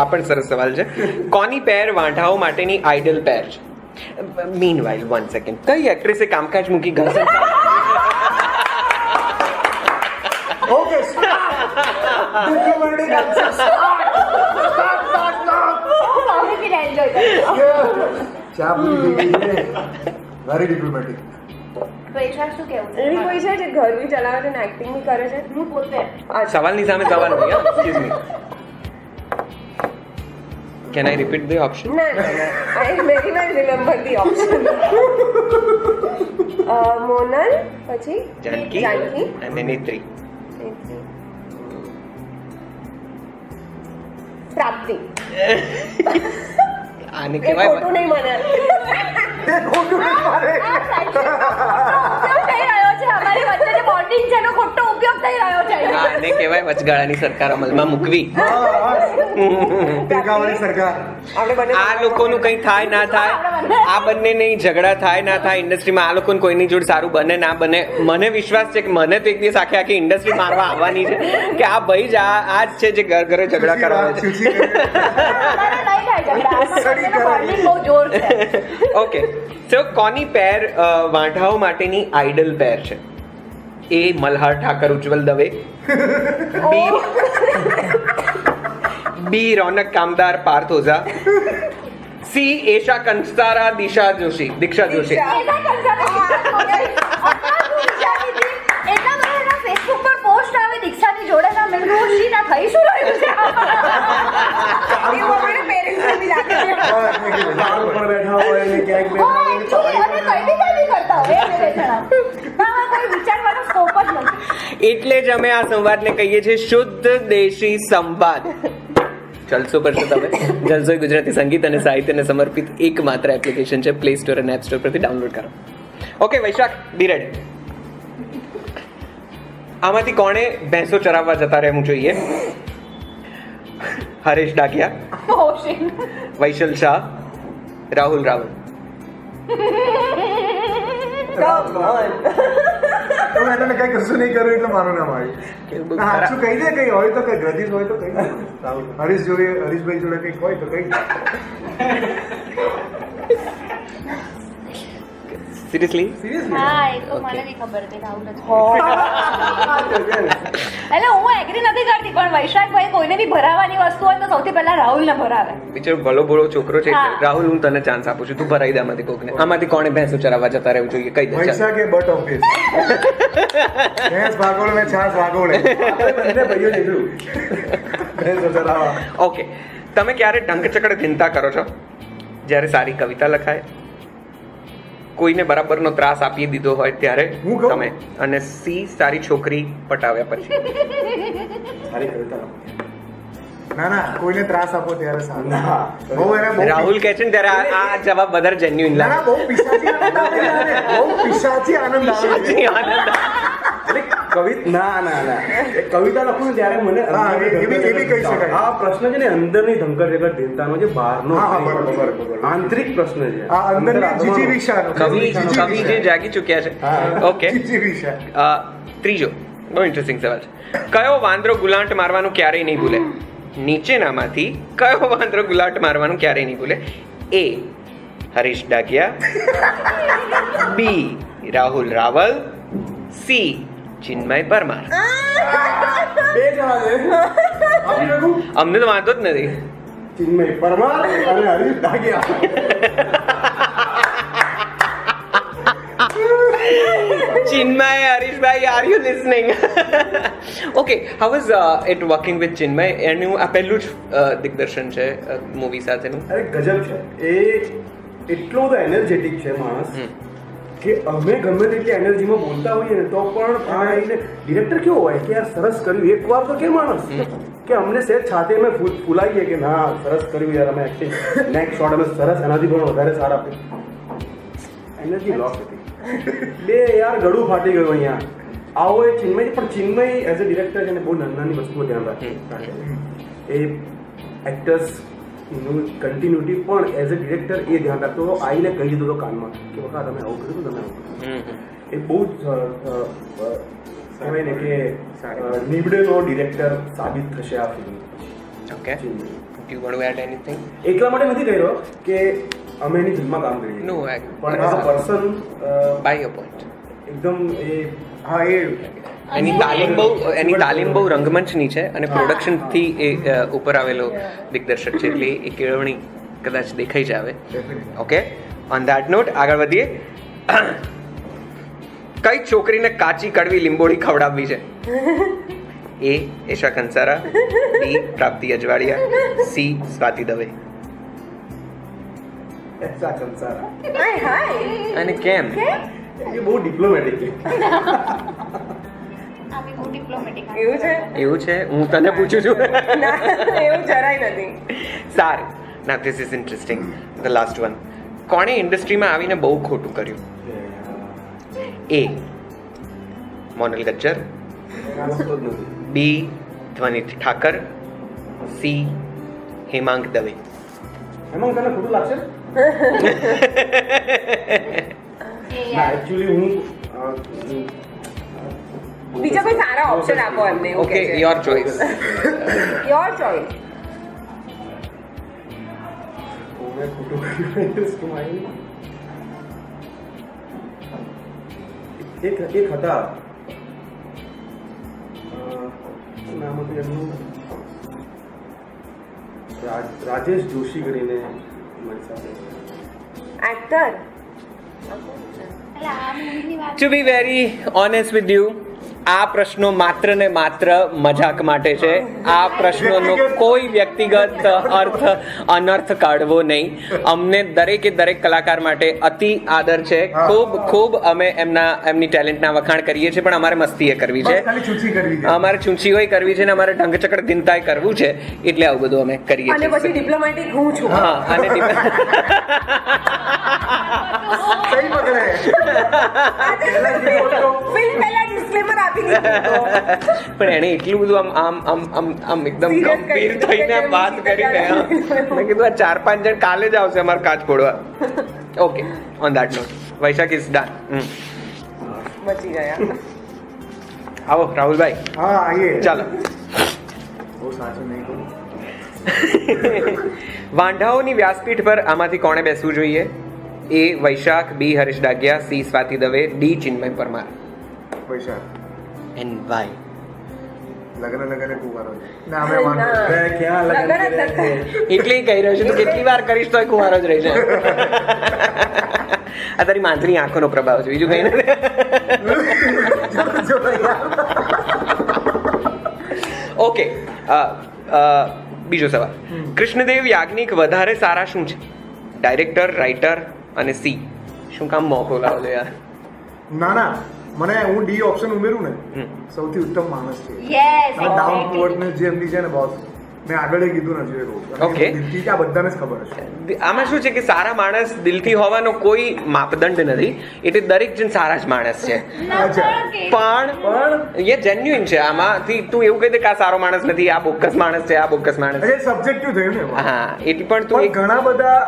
આ પણ સરસ સવાલ છે. કોની પેર વાંઢાઓ માટેની આઈડલ પેર છે? મીન વાઇલ વન સેકન્ડ કઈ એક્ટ્રેસે કામકાજ મૂકી ઘર સંસાર?
ઓકે ડિપ્લોમેટિક આન્સર
હું કોફી પીને એન્જોય કરું
ચા પૂરી થઈ ગઈ છે વેરી ડિપ્લોમેટિક
તો એશા શું કેવું છે
એવી કોઈ છે જે ઘર બી ચલાવે છે ને એક્ટિંગ બી કરે છે
હું પોતે
સવાલની સામે સવાલ નહીં excuse me can I repeat the option
ના ના ના I very well remember the option Monal પછી
જાનકી
જાનકી
અને નેત્રી
પ્રાપ્તિ.
આને કહેવાય
ખોટું નહીં મને.
તે ખોટું નહીં મારે કેમ થઈ રહ્યો છે અમારી વચ્ચે જે જેનો ખોટો ઉપયોગ થઈ રહ્યો છે.
આને કહેવાય વચગાળાની સરકાર અમલમાં મૂકવી.
ટેકાવાળી સરકાર.
આ લોકોનું કંઈ થાય ના થાય આ બંને. નહીં ઝઘડા થાય ના થાય ઇન્ડસ્ટ્રીમાં આ લોકોને કોઈની જોડે સારું બને ના બને. મને વિશ્વાસ છે કે મને તો એક દિવસ આખી આખી ઇન્ડસ્ટ્રી મારવા આવવાની છે કે આ ભાઈ જ આ આ જ છે જે ઘર ઘરે ઝઘડા કરાવે છે. ઓકે તો કોની પેર વાંઢાઓ માટેની આઈડલ પેર છે? એ મલ્હાર ઠાકર ઉજ્જવલ Dave B B Ronak Kamdar Parth Oza C Esha Kansara Disha Joshi Diksha Joshi
એના કંસારા એટલા બધા એના ફેસબુક પર પોસ્ટ આવે દીક્ષાની જોડે ના મેં "શી, ના થઈ શું રહ્યું છે
એવું અમારે પેરેન્ટ્સને બી લાગે છે
કાર ઉપર બેઠા હોય ને ક્યાંક બેઠા હોય ને
કઈ બી કઈ કરતા હોય એ બે કોઈ વિચારવાનો સ્કોપ જ નથી.
એટલે જ અમે આ સંવાદને કહીએ છીએ શુદ્ધ દેશી સંવાદ. જલસો પર છો તમે? જલસો ગુજરાતી સંગીત અને સાહિત્યને સમર્પિત એકમાત્ર એપ્લિકેશન છે પ્લે સ્ટોર અને એપ સ્ટોર પરથી ડાઉનલોડ કરો. ઓકે વૈશાખ બી રેડી આમાંથી કોણે ભેંસો ચરાવવા જતા રહેવું જોઈએ? હરેશ ડાકિયા વૈશલ શાહ રાહુલ રાવલ.
કઈ કશું નહીં કર્યું એટલે મારું નામ આવ્યું. સાચું કહી દે કઈ હોય તો કઈ ગ્રજીશ હોય તો કઈ. હરીશ જોડે હરીશભાઈ જોડે કંઈક હોય તો કઈ દે
સિરિયસલી
હા એ તો મને બી ખબર હતી રાહુલ જ એટલે હું એગ્રી નથી કરતી પણ વૈશાખભાઈ કોઈને બી ભરાવાની વસ્તુ હોય તો સૌથી પહેલા રાહુલને ભરાવે.
બિચારો ભલો ભલો છોકરો છે રાહુલ હું તને ચાન્સ આપું છું. તું ભરાઈ દે આમાંથી કોકને. આમાંથી કોણે ભેંસો ચરાવવા જતા રહેવું જોઈએ? કઈ દે
વૈશાખ એ બટ ઓફિસ ભેંસ ભાગોળ ને છાસ ભાગોળે.
બંને ભાઈઓ નીકળ્યું ભેંસો ચરાવવા.
ઓકે તમે ક્યારે ઢંકચકડ ચિંતા કરો છો? જ્યારે સારી કવિતા લખાય કોઈને બરાબરનો ત્રાસ આપી દીધો હોય ત્યારે તમે અને સી સારી છોકરી પટાવ્યા પછી.
ના ના કોઈને ત્રાસ આપો ત્યારે સારું.
ના.
બહુ એને બહુ
રાહુલ કહે છે ને ત્યારે આ- જવાબ બધા જેન્યુઇન
ના
લાગે
બહુ પિશાચી આનંદ આવે બહુ પિશાચી આનંદ આવે
આનંદ
ના ના ના. કવિતા લખું ત્યારે મને. આ પ્રશ્ન છે ને અંદરની બહારનો. આંતરિક પ્રશ્ન છે.
આ અંદરની.
કવિ કવિ જે જાગી ચૂક્યા છે. ઓકે
વિશા.
ત્રીજો. બહુ ઇન્ટરેસ્ટિંગ સવાલ છે. કયો વાંદરો ગુલાંટ મારવાનું ક્યારેય નહીં ભૂલે? નીચેનામાંથી કયો વાંદરો ગુલાટ મારવાનું ક્યારેય નહીં ભૂલે? A Harish Dagiya B
Rahul Raval. C Chinmay Parmar.
અમને તો વાંધો જ નથી.
ચિન્મય પરમાર અને Harish Dagia
Chinmay, Harishbhai, are you listening? okay, how was uh, it working with Chinmay? એનું આ પહેલું જ દિગ્દર્શન છે મૂવી સાથેનું.
અરે ગજબ છે. એ એટલો બધો એનર્જેટિક છે માણસ કે અમે ગમે તેટલી એનર્જીમાં બોલતા હોઈએ ને તો પણ આ આવીને ડિરેક્ટર કેવો હોય કે યાર સરસ કર્યું. એક વાર તો કે માણસ કે અમને સેજ છાતે અમે ફૂલાઈએ કે ના સરસ કર્યું યાર અમે એક્ટિંગ નેક્સ્ટ શોટ અમે સરસ એનાથી પણ વધારે સારા એનર્જી લોસ હતી. એટલે યાર ગળું ફાટી ગયું અહીંયા. આવો એ ચિન્મય પણ ચિન્મય એઝ અ ડિરેક્ટર છે ને બહુ નાની નાની વસ્તુઓ ધ્યાન રાખે. એ એક્ટર્સનું કન્ટિન્યુટી પણ એઝ અ ડિરેક્ટર એ ધ્યાન રાખતો હતો આવીને કહી દીધો હતો કાનમાં કે બકા તમે આવું કર્યું તમે આવું એ બહુ જ કહેવાય ને કે અ, ડિરેક્ટર સાબિત થશે આ film
okay you want to add anything
એકલા માટે નથી કહી રહ્યો કે અમે એની ફિલ્મમાં કામ કરીએ.
નો
પણ as a person
by your point
એકદમ એ
હા એ
એની તાલીમ બહુ એની તાલીમ બહુ રંગમંચની છે અને પ્રોડક્શનથી એ ઉપર આવેલો દિગ્દર્શક છે એટલે એ કેળવણી કદાચ દેખાઈ જ આવે ઓકે ઓન ધેટ નોટ આગળ વધીએ. કઈ છોકરીને કાચી કડવી લીંબોડી ખવડાવવી છે? એ એશા કંસારા બી પ્રાપ્તિ અજવાડિયા સી સ્વાતિ દવે
એસા કંસારા
હાય હાય
અને કેમ
એ બહુ ડિપ્લોમેટિક છે
એવું છે?
એવું છે? હું તને પૂછું છું.
એવું જરાય નથી.
સારું. ના this is interesting the last one કોણે ઇન્ડસ્ટ્રીમાં આવીને બહુ ખોટું કર્યું?
A Monal Gajjar.
B Dhvanit Thakar C Hemang Dave.
Hemang તને ખોટું લાગશે? ના એકચ્યુઅલી હું
બીજા કોઈ સારા ઓપ્શન આપો એમને એવું
okay your choice your choice. એક એક એમનું રાજ- રાજેશ જોશી કરીને મારી સાથે.
એક્ટર
એટલે આ
to be very honest with you આ પ્રશ્નો માત્ર ને માત્ર મજાક માટે છે. આ પ્રશ્નોનો કોઈ વ્યક્તિગત અર્થ અનર્થ કાઢવો નહીં. અમને દરેકે દરેક કલાકાર માટે અતિ આદર છે. ખૂબ ખૂબ અમે એમના એમની ટેલેન્ટના વખાણ કરીએ છીએ પણ અમારે મસ્તી એ કરવી છે.
બસ ખાલી ચૂચી કરવી છે.
અમારે ચૂંચીઓય કરવી છે ને અમારે ઢંગચકડ દિનતાય કરવું છે એટલે આવું બધું અમે કરીએ
અને પછી
છીએ
ડિપ્લોમેટિક હું છું.
હા અને
કઈ પકડે.
પહેલા ડિસ્ક્લેમર આપી
પણ એને એટલું બધું આમ આમ આમ આમ આમ એકદમ ગંભીર થઈને વાત
કરી
કરીને મેં કીધું આ ચાર પાંચ જણ કાલે જ આવશે અમારે કાચ ફોડવા okay on that note Vaishakh is done
બચી ગયા.
આવો રાહુલભાઈ.
હા આવીએ.
ચાલો.
બહુ સાચું નહીં કહું.
વાંઢાઓની વ્યાસપીઠ પર આમાંથી કોણે બેસવું જોઈએ? A Vaishakh B Harish Dagiya C Swati Dave D Chinmay Parmar.
પૈસા
એન્ડ વાય
લગ્ન લગ્ન કુવારો ના અમે વાંધો
ના.
નહીં.
મેં ક્યાં લગ્ન
લગ્ન જ
કર્યા છે?
એટલે કહી રહ્યો છું કેટલી વાર કરીશ તોય કુંવારો જ રહેશે આ તારી માંજરી આંખોનો પ્રભાવ છે બીજું કઈ નથી. ઓકે બીજો સવાલ. કૃષ્ણદેવ યાજ્ઞિક વધારે સારા શું છે? ડાયરેક્ટર રાઇટર અને સી. શું કામ મોકો લાવો યાર?
ના ના. મને હું ડી ઓપ્શન ઉમેરું ને સૌથી ઉત્તમ માણસ છે
યસ
અને ડાઉન ટુ અર્થ ને જે એમની છે ને બોસ મેં આગળ એ કીધું નથી એ કહું છું. અને
Okay.
દિલથી કે આ બધાને જ ખબર છે
આમાં શું છે કે સારા માણસ દિલથી હોવાનો કોઈ માપદંડ નથી એટલે દરેક જણ સારા જ માણસ છે
અચ્છા.
પણ
પણ એ જેન્યુઇન છે આમાંથી તું એવું કહી દે કે આ સારો માણસ નથી આ બોકસ માણસ છે આ બોકસ માણસ છે.
એટલે સબ્જેક્ટિવ થયું ને
હા એટલે પણ તું
ઘણા બધા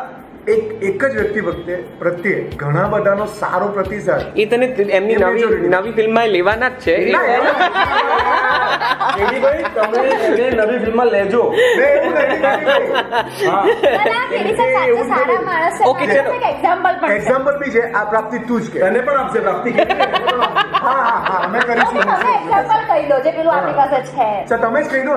એક એક જ વ્યક્તિ વખતે પ્રત્યે ઘણા બધાનો સારો પ્રતિસાદ.
એ તને એમની નવી નવી ફિલ્મમાં લેવાના જ છે.
તમે એને નવી ફિલ્મમાં લેજો.
ચલો.
એક્ઝામ્પલ છે.
બી છે આ પ્રાપ્તિ તું જ કે.
તને પણ આપશે પ્રાપ્તિ.
હા હા હા અમે કરીશું
તમે એક્ઝામ્પલ કહી દો જે પેલું આપણી પાસે છે.
તમે કહી દો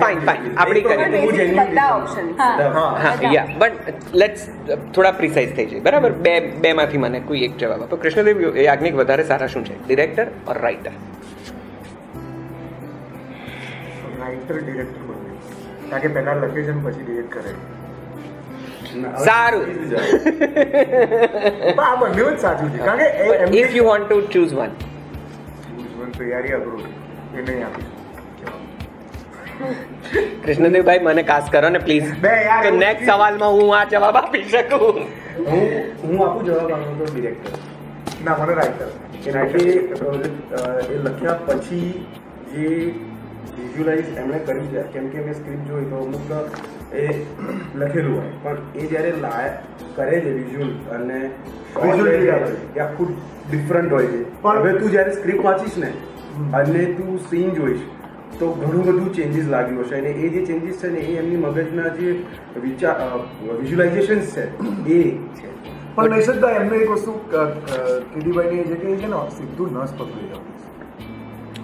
ફાઇન ફાઇન આપણી કરી
બહુ
બધા ઓપ્શન
હા
હા.
હા યા બટ લેટ્સ થોડા પ્રિસાઇઝ થઈ જાય બરાબર? બે બેમાંથી મને કોઈ એક જવાબ આપો. કૃષ્ણદેવ યાજ્ઞિક વધારે સારા શું છે? Director or writer
writer director બને. કારણ કે પહેલા લખે છે પછી ડિરેક્ટ કરે.
સારું.
આ બંને જ સાચું છે. કારણ કે
if you want to choose one
જીવન તૈયારી અઘરું એ નહીં આપીશું
કૃષ્ણદેવભાઈ મને કાસ કરો ને પ્લીઝ
બે યાર,
તો નેક્સ્ટ સવાલમાં હું આ જવાબ આપી શકું?
હું હું આપું જવાબ? આપું તો ડિરેક્ટર
ના મને રાઇટર
કે અ, એ લખ્યા પછી જે વિઝ્યુલાઇઝ એમણે કરી છે કેમ કે મેં સ્ક્રિપ્ટ જોઈ તો અમુક એ લખેલું હોય. પણ એ જ્યારે લાય કરે છે વિઝ્યુઅલ અને એ આખું ડિફરન્ટ હોય છે.
પણ-
હવે તું જ્યારે સ્ક્રિપ્ટ વાંચીશ ને અને તું સીન જોઈશ તો ઘણું બધું ચેન્જીસ લાગ્યું હશે. અને એ જે ચેન્જીસ છે ને એ એમની મગજના જે વિચાર વિઝ્યુલાઇઝેશન છે એ છે.
પણ નૈષદભાઈ એમને એક વસ્તુ કીડીભાઈની જે કે છે ને સીધું નસ પકડી જવું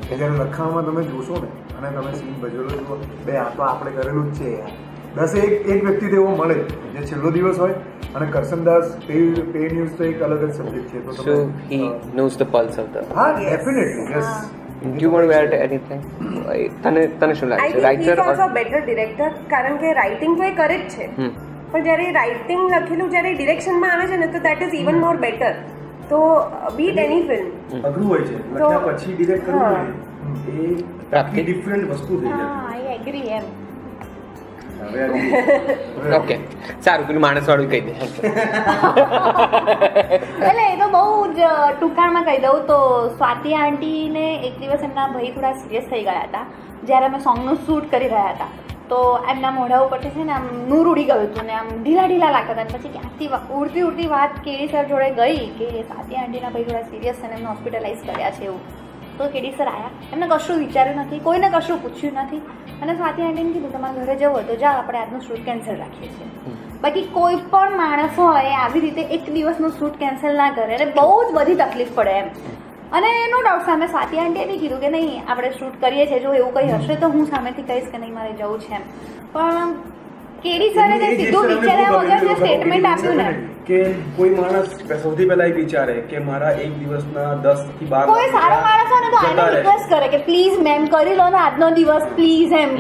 કે જ્યારે લખાણમાં તમે જોશો ને અને તમે સીન ભજવેલો જુઓ બે આ તો આપણે કરેલું જ છે યાર. દસ એક એક વ્યક્તિ તેવો મળે જે છેલ્લો દિવસ હોય અને કરસનદાસ પે પે ન્યૂઝ તો એક અલગ જ સબ્જેક્ટ છે. તો તમે he
knows the pulse of the
હા definitely yes
do want where anything તને તને શું લાગે છે રાઇટર
બેટર ડિરેક્ટર કારણ કે રાઇટિંગ તો એ કરે જ છે.
હમ.
પણ જ્યારે રાઇટિંગ લખેલું જ્યારે ડિરેક્શનમાં આવે છે ને તો that is even more better તો બીટ એની ફિલ્મ
અઘરું હોય છે. લખ્યા પછી ડિરેક્ટ કરવું એ આખી ડિફરન્ટ વસ્તુ થઈ જાય.
હા આઈ એગ્રી એમ.
ઓકે. સારું પેલું માણસ વાળું કહી દે.
એટલે એ તો બહુ જ ટૂંકાણમાં કહી દઉં તો સ્વાતિ આંટીને એક દિવસ એમના ભાઈ થોડા સિરિયસ થઈ ગયા હતા. જ્યારે અમે સોંગનું શૂટ કરી રહ્યા હતા. તો એમના મોઢા ઉપરથી છે ને આમ નૂર ઉડી ગયું હતું ને આમ ઢીલા ઢીલા લાગતા હતા. પછી ક્યાંથી ઉડતી ઉડતી વાત કેડી સર જોડે ગઈ કે સ્વાતિ આંટીના ભાઈ થોડા સિરિયસ છે ને એમને હોસ્પિટલાઇઝ કર્યા છે એવું. તો કેડી સર આવ્યા એમને કશું વિચાર્યું નથી કોઈને કશું પૂછ્યું નથી. અને સ્વાતિ આંટીને કીધું તમારે ઘરે જવું હોય તો જાઓ આપણે આજનું શૂટ કેન્સલ રાખીએ છીએ. બાકી કોઈ પણ માણસ હોય આવી રીતે એક દિવસનું શૂટ કેન્સલ ના કરે એટલે બહુ જ બધી તકલીફ પડે એમ. અને નો ડાઉટ સામે સ્વાતિ આંટીએ બી કીધું કે નહીં આપણે શૂટ કરીએ છીએ જો એવું કંઈ હશે તો હું સામેથી કહીશ કે નહીં મારે જવું છે એમ. પણ કેડી સરે જે સીધું વિચાર્યા વગર જે સ્ટેટમેન્ટ આપ્યું ને.
કે કોઈ માણસ સૌથી પહેલા એ વિચારે કે મારા એક દિવસના દસથી બાર
કોઈ સારો માણસ હોય ને તો આને રિક્વેસ્ટ કરે કે પ્લીઝ મેમ કરી લો ને આજનો દિવસ પ્લીઝ એમ.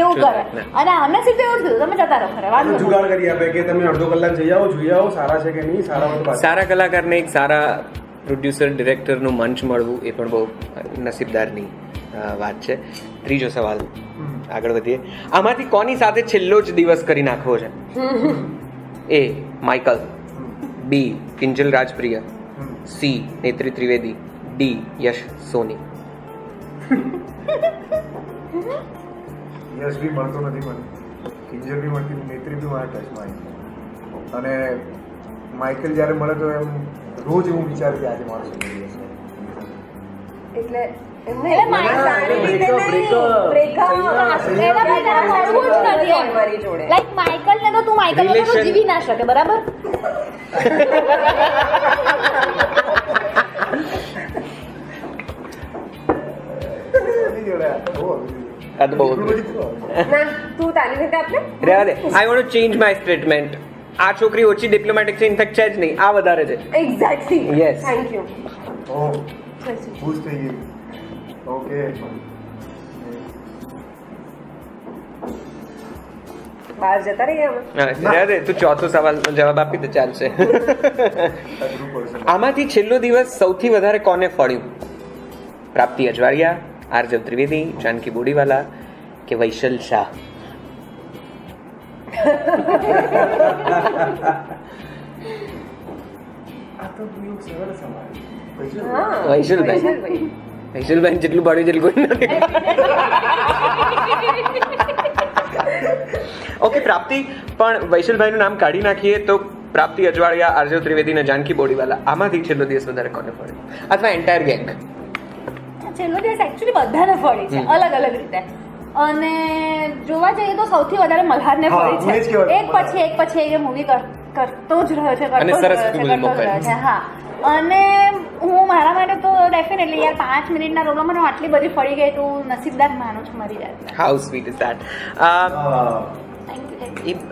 એવું કરે. અને આમને સીધું એવું થયું તમે જતા રહો ખરે વાત
જુગાડ કરી આપે કે તમે અડધો કલાક જઈ આવો જોઈ આવો સારા છે કે નહીં સારા.
સારા કલાકારને એક સારા પ્રોડ્યુસર ડિરેક્ટરનું મંચ મળવું એ પણ બહુ નસીબદારની વાત છે. ત્રીજો સવાલ. આગળ વધીએ. આમાંથી કોની સાથે છેલ્લો જ દિવસ કરી નાખવો છે? A Michael. B Kinjal Rajpriya. C Netri Trivedi. D Yash Soni.
Yash બી મળતો નથી મને. કિંજલ બી મળતી નેત્રી બી મારા ટચમાં આવી અને માઇકલ જ્યારે મળે તો એમ રોજ હું વિચારું કે આજે મારો
એટલે
લાઈક માઇકલ ને તો તું માઇકલ વગર તો જીવી ના શકે બરાબર
એની જોડે. આ તો બહુ અઘરું છે.
આ તો બહુ
એટલું
અઘરું.
બધું શું આવે?
ના તું તારી રીતે આપને?
રહેવા દે I want to change my statement આ છોકરી ઓછી ડિપ્લોમેટિક છે ઇનફેક્ટ છે જ નહીં. આ વધારે છે.
એક્ઝેક્ટલી
યસ
થેન્ક યુ
ઓ ખુશ થઈ ગઈ. ઓકે.
બહાર જતા રહીએ અમે
હા, રહેવા દે. તું ચોથો સવાલનો જવાબ આપી દે ચાલશે. આમાંથી છેલ્લો દિવસ સૌથી વધારે કોને ફળ્યું? પ્રાપ્તિ અજવાળિયા આરજવ ત્રિવેદી જાનકી બોડીવાલા કે વૈશલ શાહ? વૈશલભાઈ. વૈશલબેન જેટલું ભાડ્યું જેટલું કોઈ નથી. ઓકે પ્રાપ્તિ. પણ વૈશલભાઈનું નામ કાઢી નાખીએ તો પ્રાપ્તિ અજવાળિયા આરજવ ત્રિવેદી ને જાનકી બોડીવાલા. આમાંથી છેલ્લો દિવસ વધારે કોને ફળે? અથવા એન્ટાયર ગેંગ
છેલ્લો દિવસ એકચ્યુઅલી બધાને ફળે છે અલગ અલગ રીતે. અને જોવા જઈએ તો સૌથી વધારે મલ્હારને ફળે છે. એક પછી એક પછી એ મૂવી કરતો કરતો જ રહ્યો છે કરતો જ રહ્યો છે હા. અને હું મારા માટે તો ડેફિનેટલી યાર પાંચ મિનિટના રોલમાં મને આટલી બધી ફળી ગઈ તો નસીબદાર માનું છું મારી જાત
હાઉ સ્વીટ ઇઝ ધેટ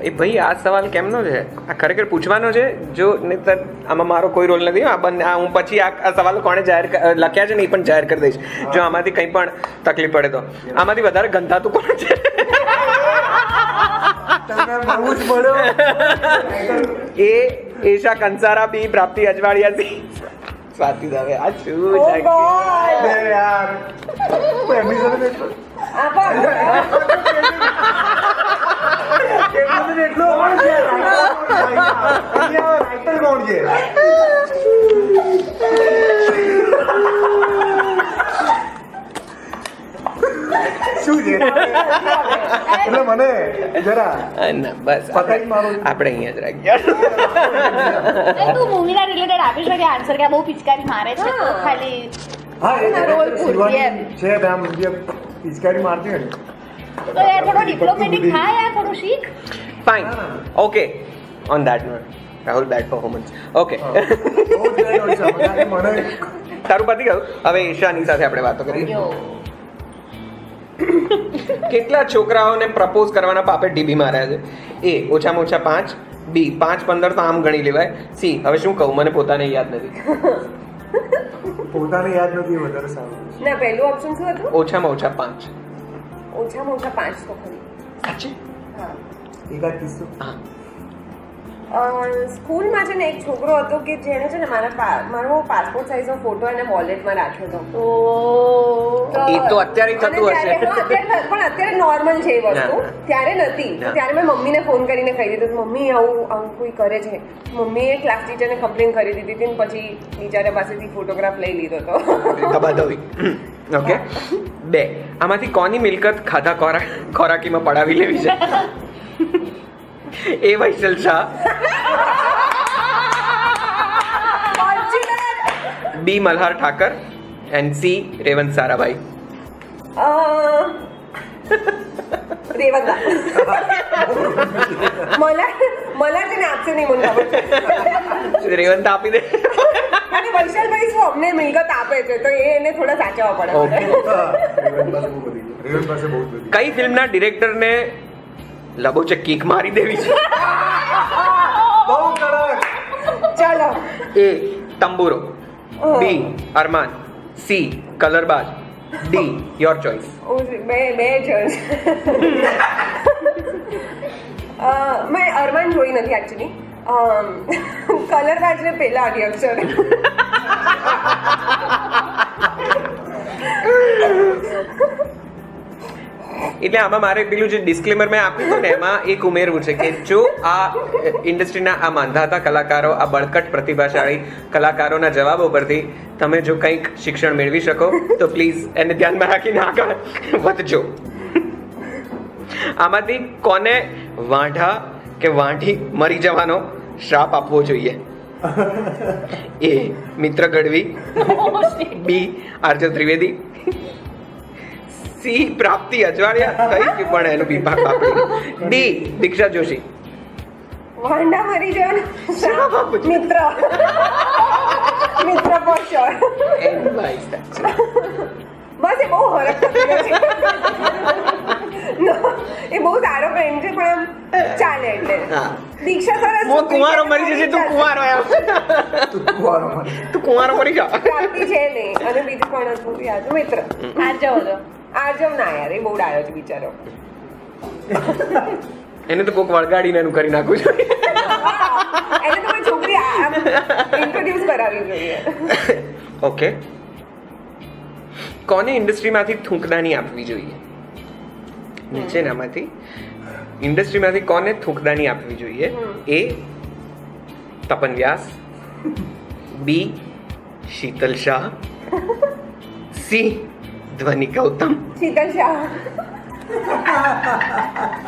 એ ભાઈ આ સવાલ કેમનો છે? આ ખરેખર પૂછવાનો છે? જો નહીં આમાં મારો કોઈ રોલ નથી આ બંને આ હું પછી આ સવાલ કોણે જાહેર લખ્યા છે ને એ પણ જાહેર કરી દઈશ. જો આમાંથી કંઈ પણ તકલીફ પડે તો. આમાંથી વધારે ગંધાતું કોણ છે? એ એશા કંસારા બી પ્રાપ્તિ અજવાળિયા સી સ્વાતિ દવે આ શું
Oh
છે?
God.
અરે યાર હું એમની જોડે બેઠો.
આ પણ
એટલું બધું એટલું કોણ છે? અહીંયા રાઇટર કોણ છે? શું છે? એટલે મને જરા
ના, બસ.
પતાઈ મારો.
આપણે અહીંયા જ રાખીએ.
તું મૂવીના રિલેટેડ આપી શકે આન્સર કે બહુ પિચકારી મારે છે ખાલી
હા એ
એના role પૂરતી એમ.
શિવાની છે આમ જે પિચકારી મારતી હોય
તો યાર થોડો ડિપ્લોમેટિક થાય યાર થોડું શીખ?
Fine okay on that
note Rahul bad performance okay
તારું પતી ગયું? હવે ઈશાની સાથે આપણે વાતો કરીએ. કેટલા છોકરાઓને પ્રપોઝ કરવાના પાપે ડીબી માર્યા છે? એ ઓછામાં ઓછા પાંચ. બી પાંચ પંદર તો આમ ગણી લેવાય. સી હવે શું કહું? મને પોતાને યાદ નથી.
પોતાને યાદ નથી વધારે સારું.
ના પહેલું ઓપ્શન શું હતું?
ઓછામાં ઓછા પાંચ.
ઓછામાં ઓછા પાંચ તો ખરી.
સાચી?
હા.
એકાદ કિસ્સો.
હા.
સ્કૂલમાં છે ને એક છોકરો હતો કે જેણે છે ને મારા મારો પાસપોર્ટ સાઇઝનો ફોટો એને વોલેટમાં રાખ્યો હતો.
તો અત્યારે થતું હશે.
પણ અત્યારે નોર્મલ છે એ વસ્તુ. ત્યારે નથી. ત્યારે મેં મમ્મીને ફોન કરીને કહી દીધું મમ્મી આવું આવું કોઈ કરે છે? મમ્મીએ ક્લાસ ટીચરને કમ્પ્લેન કરી દીધી હતી ને પછી બિચારા પાસેથી ફોટોગ્રાફ લઈ લીધો હતો
ઓકે બે. આમાંથી કોની મિલકત ખાધા ખોરાક ખોરાકીમાં પડાવી લેવી છે? A Vaishal Shah B Malhar Thakar and C Revant Sarabhai
uh, Revanta Malhar Malhar તેને આપશે નહીં મને ખબર છે
રેવંત આપી દે
અને વૈશાલભાઈ શું અમને મિલકત આપે છે તો એ એને થોડા સાચવવા પડે
Okay.
મારે.
હા, રેવન
લબોચે કિક મારી દેવી છે.
બહુ કડક.
ચાલો.
A Tamburo. B Armaan. C Kalarbaaz. D your
choice બે બે જણ મેં અરમાન જોઈ નથી એકચ્યુઅલી કલર વાંચને પહેલા આડી અક્ષર.
એટલે આમાં મારે પેલું જે ડિસ્ક્લેમર મેં આપ્યું હતું ને, એમાં એક ઉમેરવું છે કે જો આ ઇન્ડસ્ટ્રીના આ માંધાતા કલાકારો, આ બળકટ પ્રતિભાશાળી કલાકારોના જવાબો પરથી તમે જો કંઈક શિક્ષણ મેળવી શકો, તો પ્લીઝ એને ધ્યાનમાં રાખીને આગળ વધજો. આમાંથી કોને વાંઢા કે વાંઢી મરી જવાનો શ્રાપ આપવો જોઈએ? A Mitra Gadhvi, B Aarjav Trivedi C Prapti Ajwaliya કઈ કે પણ એનું વિભાગ બાપડી ડી દીક્ષા જોશી.
વાંડા મરી જવાનો મિત્ર. મિત્ર
vice versa.
બસ એ બહુ હરખ એ બહુ સારો ફ્રેન્ડ છે પણ આમ ચાલે એટલે.
હા.
દીક્ષા સરસ
હું કુંવારો મરી જશે તું કુંવારો એમ
કુંવારો મરી
તું કુંવારો મરી જા.
છે નહીં. અને બીજું પણ હતું? યાદ મિત્ર.
આ જવો
આજમ ના યાર એ બહુ ડાયો છે બિચારો.
એને તો કોક વળગાડીને એનું કરી નાખું છું.
એને તો કોઈ છોકરી ઇન્ટ્રોડ્યુસ કરાવી જોઈએ.
ઓકે. કોને ઇન્ડસ્ટ્રીમાંથી થૂંકદાની આપવી જોઈએ? નીચેનામાંથી. ઇન્ડસ્ટ્રીમાંથી કોને થૂંકદાની આપવી જોઈએ? A Tapan Vyas. B Sheetal Shah. C Dhvani Gautam
Sheetal Shah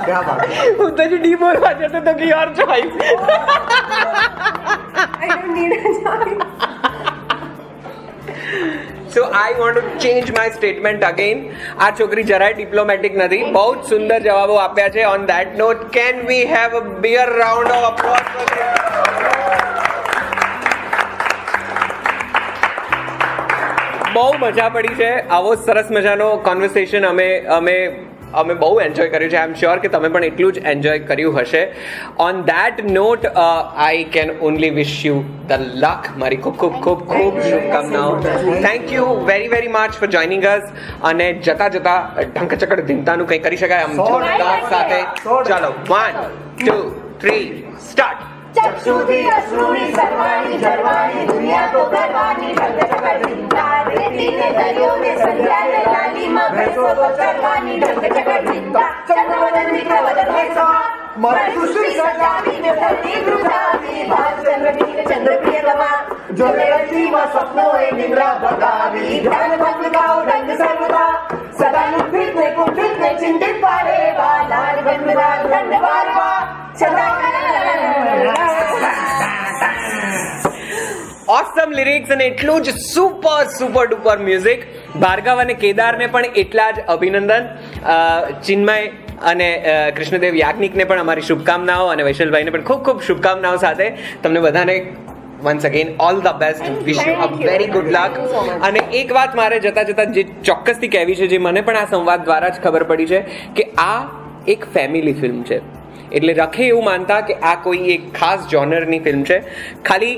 ક્યાં બાત
હું તો જે ડી બોલવા જતો તો કે your choice
I don't need a choice
so I want to change my statement again આ છોકરી જરાય ડિપ્લોમેટિક નથી બહુ જ સુંદર જવાબો આપ્યા છે on that note can we have a big round of applause બહુ મજા પડી છે. આવો સરસ મજાનો કોન્વર્સેશન અમે અમે અમે બહુ એન્જોય કર્યું છે. આઈ એમ શ્યોર કે તમે પણ એટલું જ એન્જોય કર્યું હશે. On that note I can only wish you the luck મારી ખૂબ ખૂબ ખૂબ ખૂબ શુભકામનાઓ. Thank you very very much for joining us અને જતા જતા ઢંકચકડ ધીમતાનું કંઈ કરી શકાય. આમ જોરદાર સાથે. ચાલો વન ટુ થ્રી સ્ટાર્ટ
चक्षुधि अश्रुणि सर्वाणि सर्वाणि दुनिया को करवानी ढलकर कर दिनदार रेती दरियों में संध्या ने लाली माँ भैंसों को करवानी ढलकर कर चंद्रवदन विक्रवदन भैंसों મિત્ર વદન હે સમા મર સૃષ્ટિ સજાવીને ધરતી ધ્રુજાવી ભાલચંદ્ર વીર ચંદ્ર પ્રિયતમા જલે રચીમાં સ્વપ્નોએ નિદ્રા ભગાવી ધ્યાન ભંગ ગાઓ ઢંગ સર્વદા સદા નુકૃત ને કુંઠિત ને ચિંતિત પારે લાલ ગંધવા દંડ વારવા
ઓસમ લિરિક્સ અને એટલું જ super super duper music Bhargav અને કેદારને પણ એટલા જ અભિનંદન અ, ચિન્મય અને કૃષ્ણદેવ યાજ્ઞિકને પણ અમારી શુભકામનાઓ અને વૈશલભાઈને પણ ખૂબ ખૂબ શુભકામનાઓ સાથે તમને બધાને once again all the best
wish you a very good luck.
અને એક વાત મારે જતાં જતાં જે ચોક્કસથી કહેવી છે જે મને પણ આ સંવાદ દ્વારા જ ખબર પડી છે કે આ એક ફેમિલી ફિલ્મ છે. એટલે રખે એવું માનતા કે આ કોઈ એક ખાસ જોનરની ફિલ્મ છે. ખાલી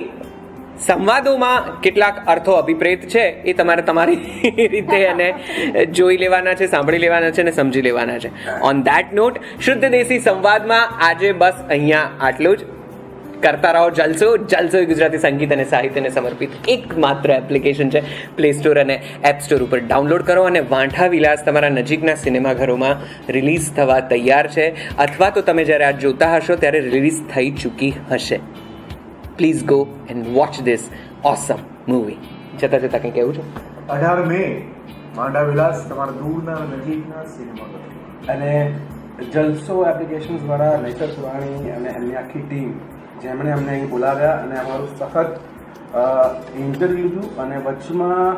સંવાદોમાં કેટલાક અર્થો અભિપ્રેત છે એ તમારે તમારી રીતે એને જોઈ લેવાના છે, સાંભળી લેવાના છે અને સમજી લેવાના છે. ઓન ધેટ નોટ શુદ્ધ દેશી સંવાદમાં આજે બસ અહીંયા આટલું જ. કરતા રહો જલસો જલસો ગુજરાતી સંગીત અને સાહિત્યને સમર્પિત એકમાત્ર એપ્લિકેશન છે પ્લે સ્ટોર અને એપ સ્ટોર ઉપર ડાઉનલોડ કરો અને વાંઠા વિલાસ તમારા નજીકના સિનેમાઘરોમાં રિલીઝ થવા તૈયાર છે. અથવા તો તમે જ્યારે આ જોતા હશો ત્યારે રિલીઝ થઈ ચૂકી હશે. Please go and watch this awesome movie જતા જતા કંઈ કહેવું છે?
અઢાર મે માંડા વિલાસ તમારા દૂરના નજીકના સિનેમા
અને જલસો એપ્લિકેશન દ્વારા નૈસર સુવાણી અને એમની આખી ટીમ જેમણે અમને અહીં બોલાવ્યા અને અમારું સખત ઇન્ટરવ્યુ હતું અને વચમાં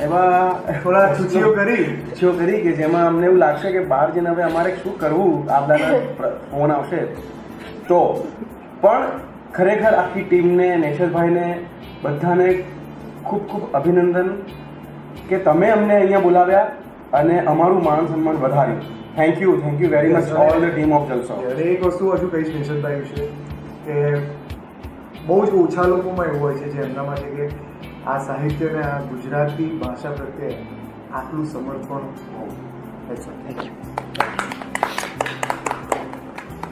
એવા
થોડા સૂચિઓ કરી
સૂચિઓ કરી કે જેમાં અમને એવું લાગશે કે બહાર જઈને હવે અમારે શું કરવું? આ બધાના ફોન આવશે. તો પણ ખરેખર આખી ટીમને નેશરભાઈને બધાને ખૂબ ખૂબ અભિનંદન કે તમે અમને અહીંયા બોલાવ્યા અને અમારું માન સન્માન વધાર્યું. Thank you thank you very much all the team of Jalso
અને એક વસ્તુ હજુ કહીશ નિશંતભાઈ વિશે કે બહુ જ ઓછા લોકોમાં એવું હોય છે જે એમનામાં છે કે આ સાહિત્યને આ ગુજરાતી ભાષા પ્રત્યે આટલું સમર્પણ હોવું.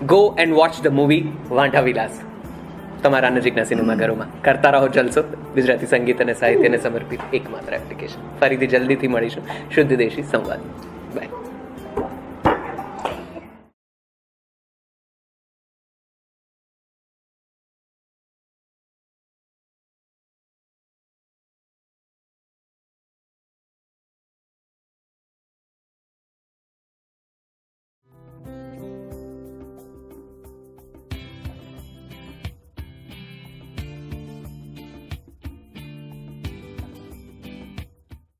Go and watch the movie Vaandha Vilas તમારા નજીકના સિનેમાઘરોમાં કરતા રહો જલસો. ગુજરાતી સંગીત અને સાહિત્યને સમર્પિત એકમાત્ર એપ્લિકેશન ફરીથી જલ્દીથી મળીશું. શુદ્ધ દેશી સંવાદ.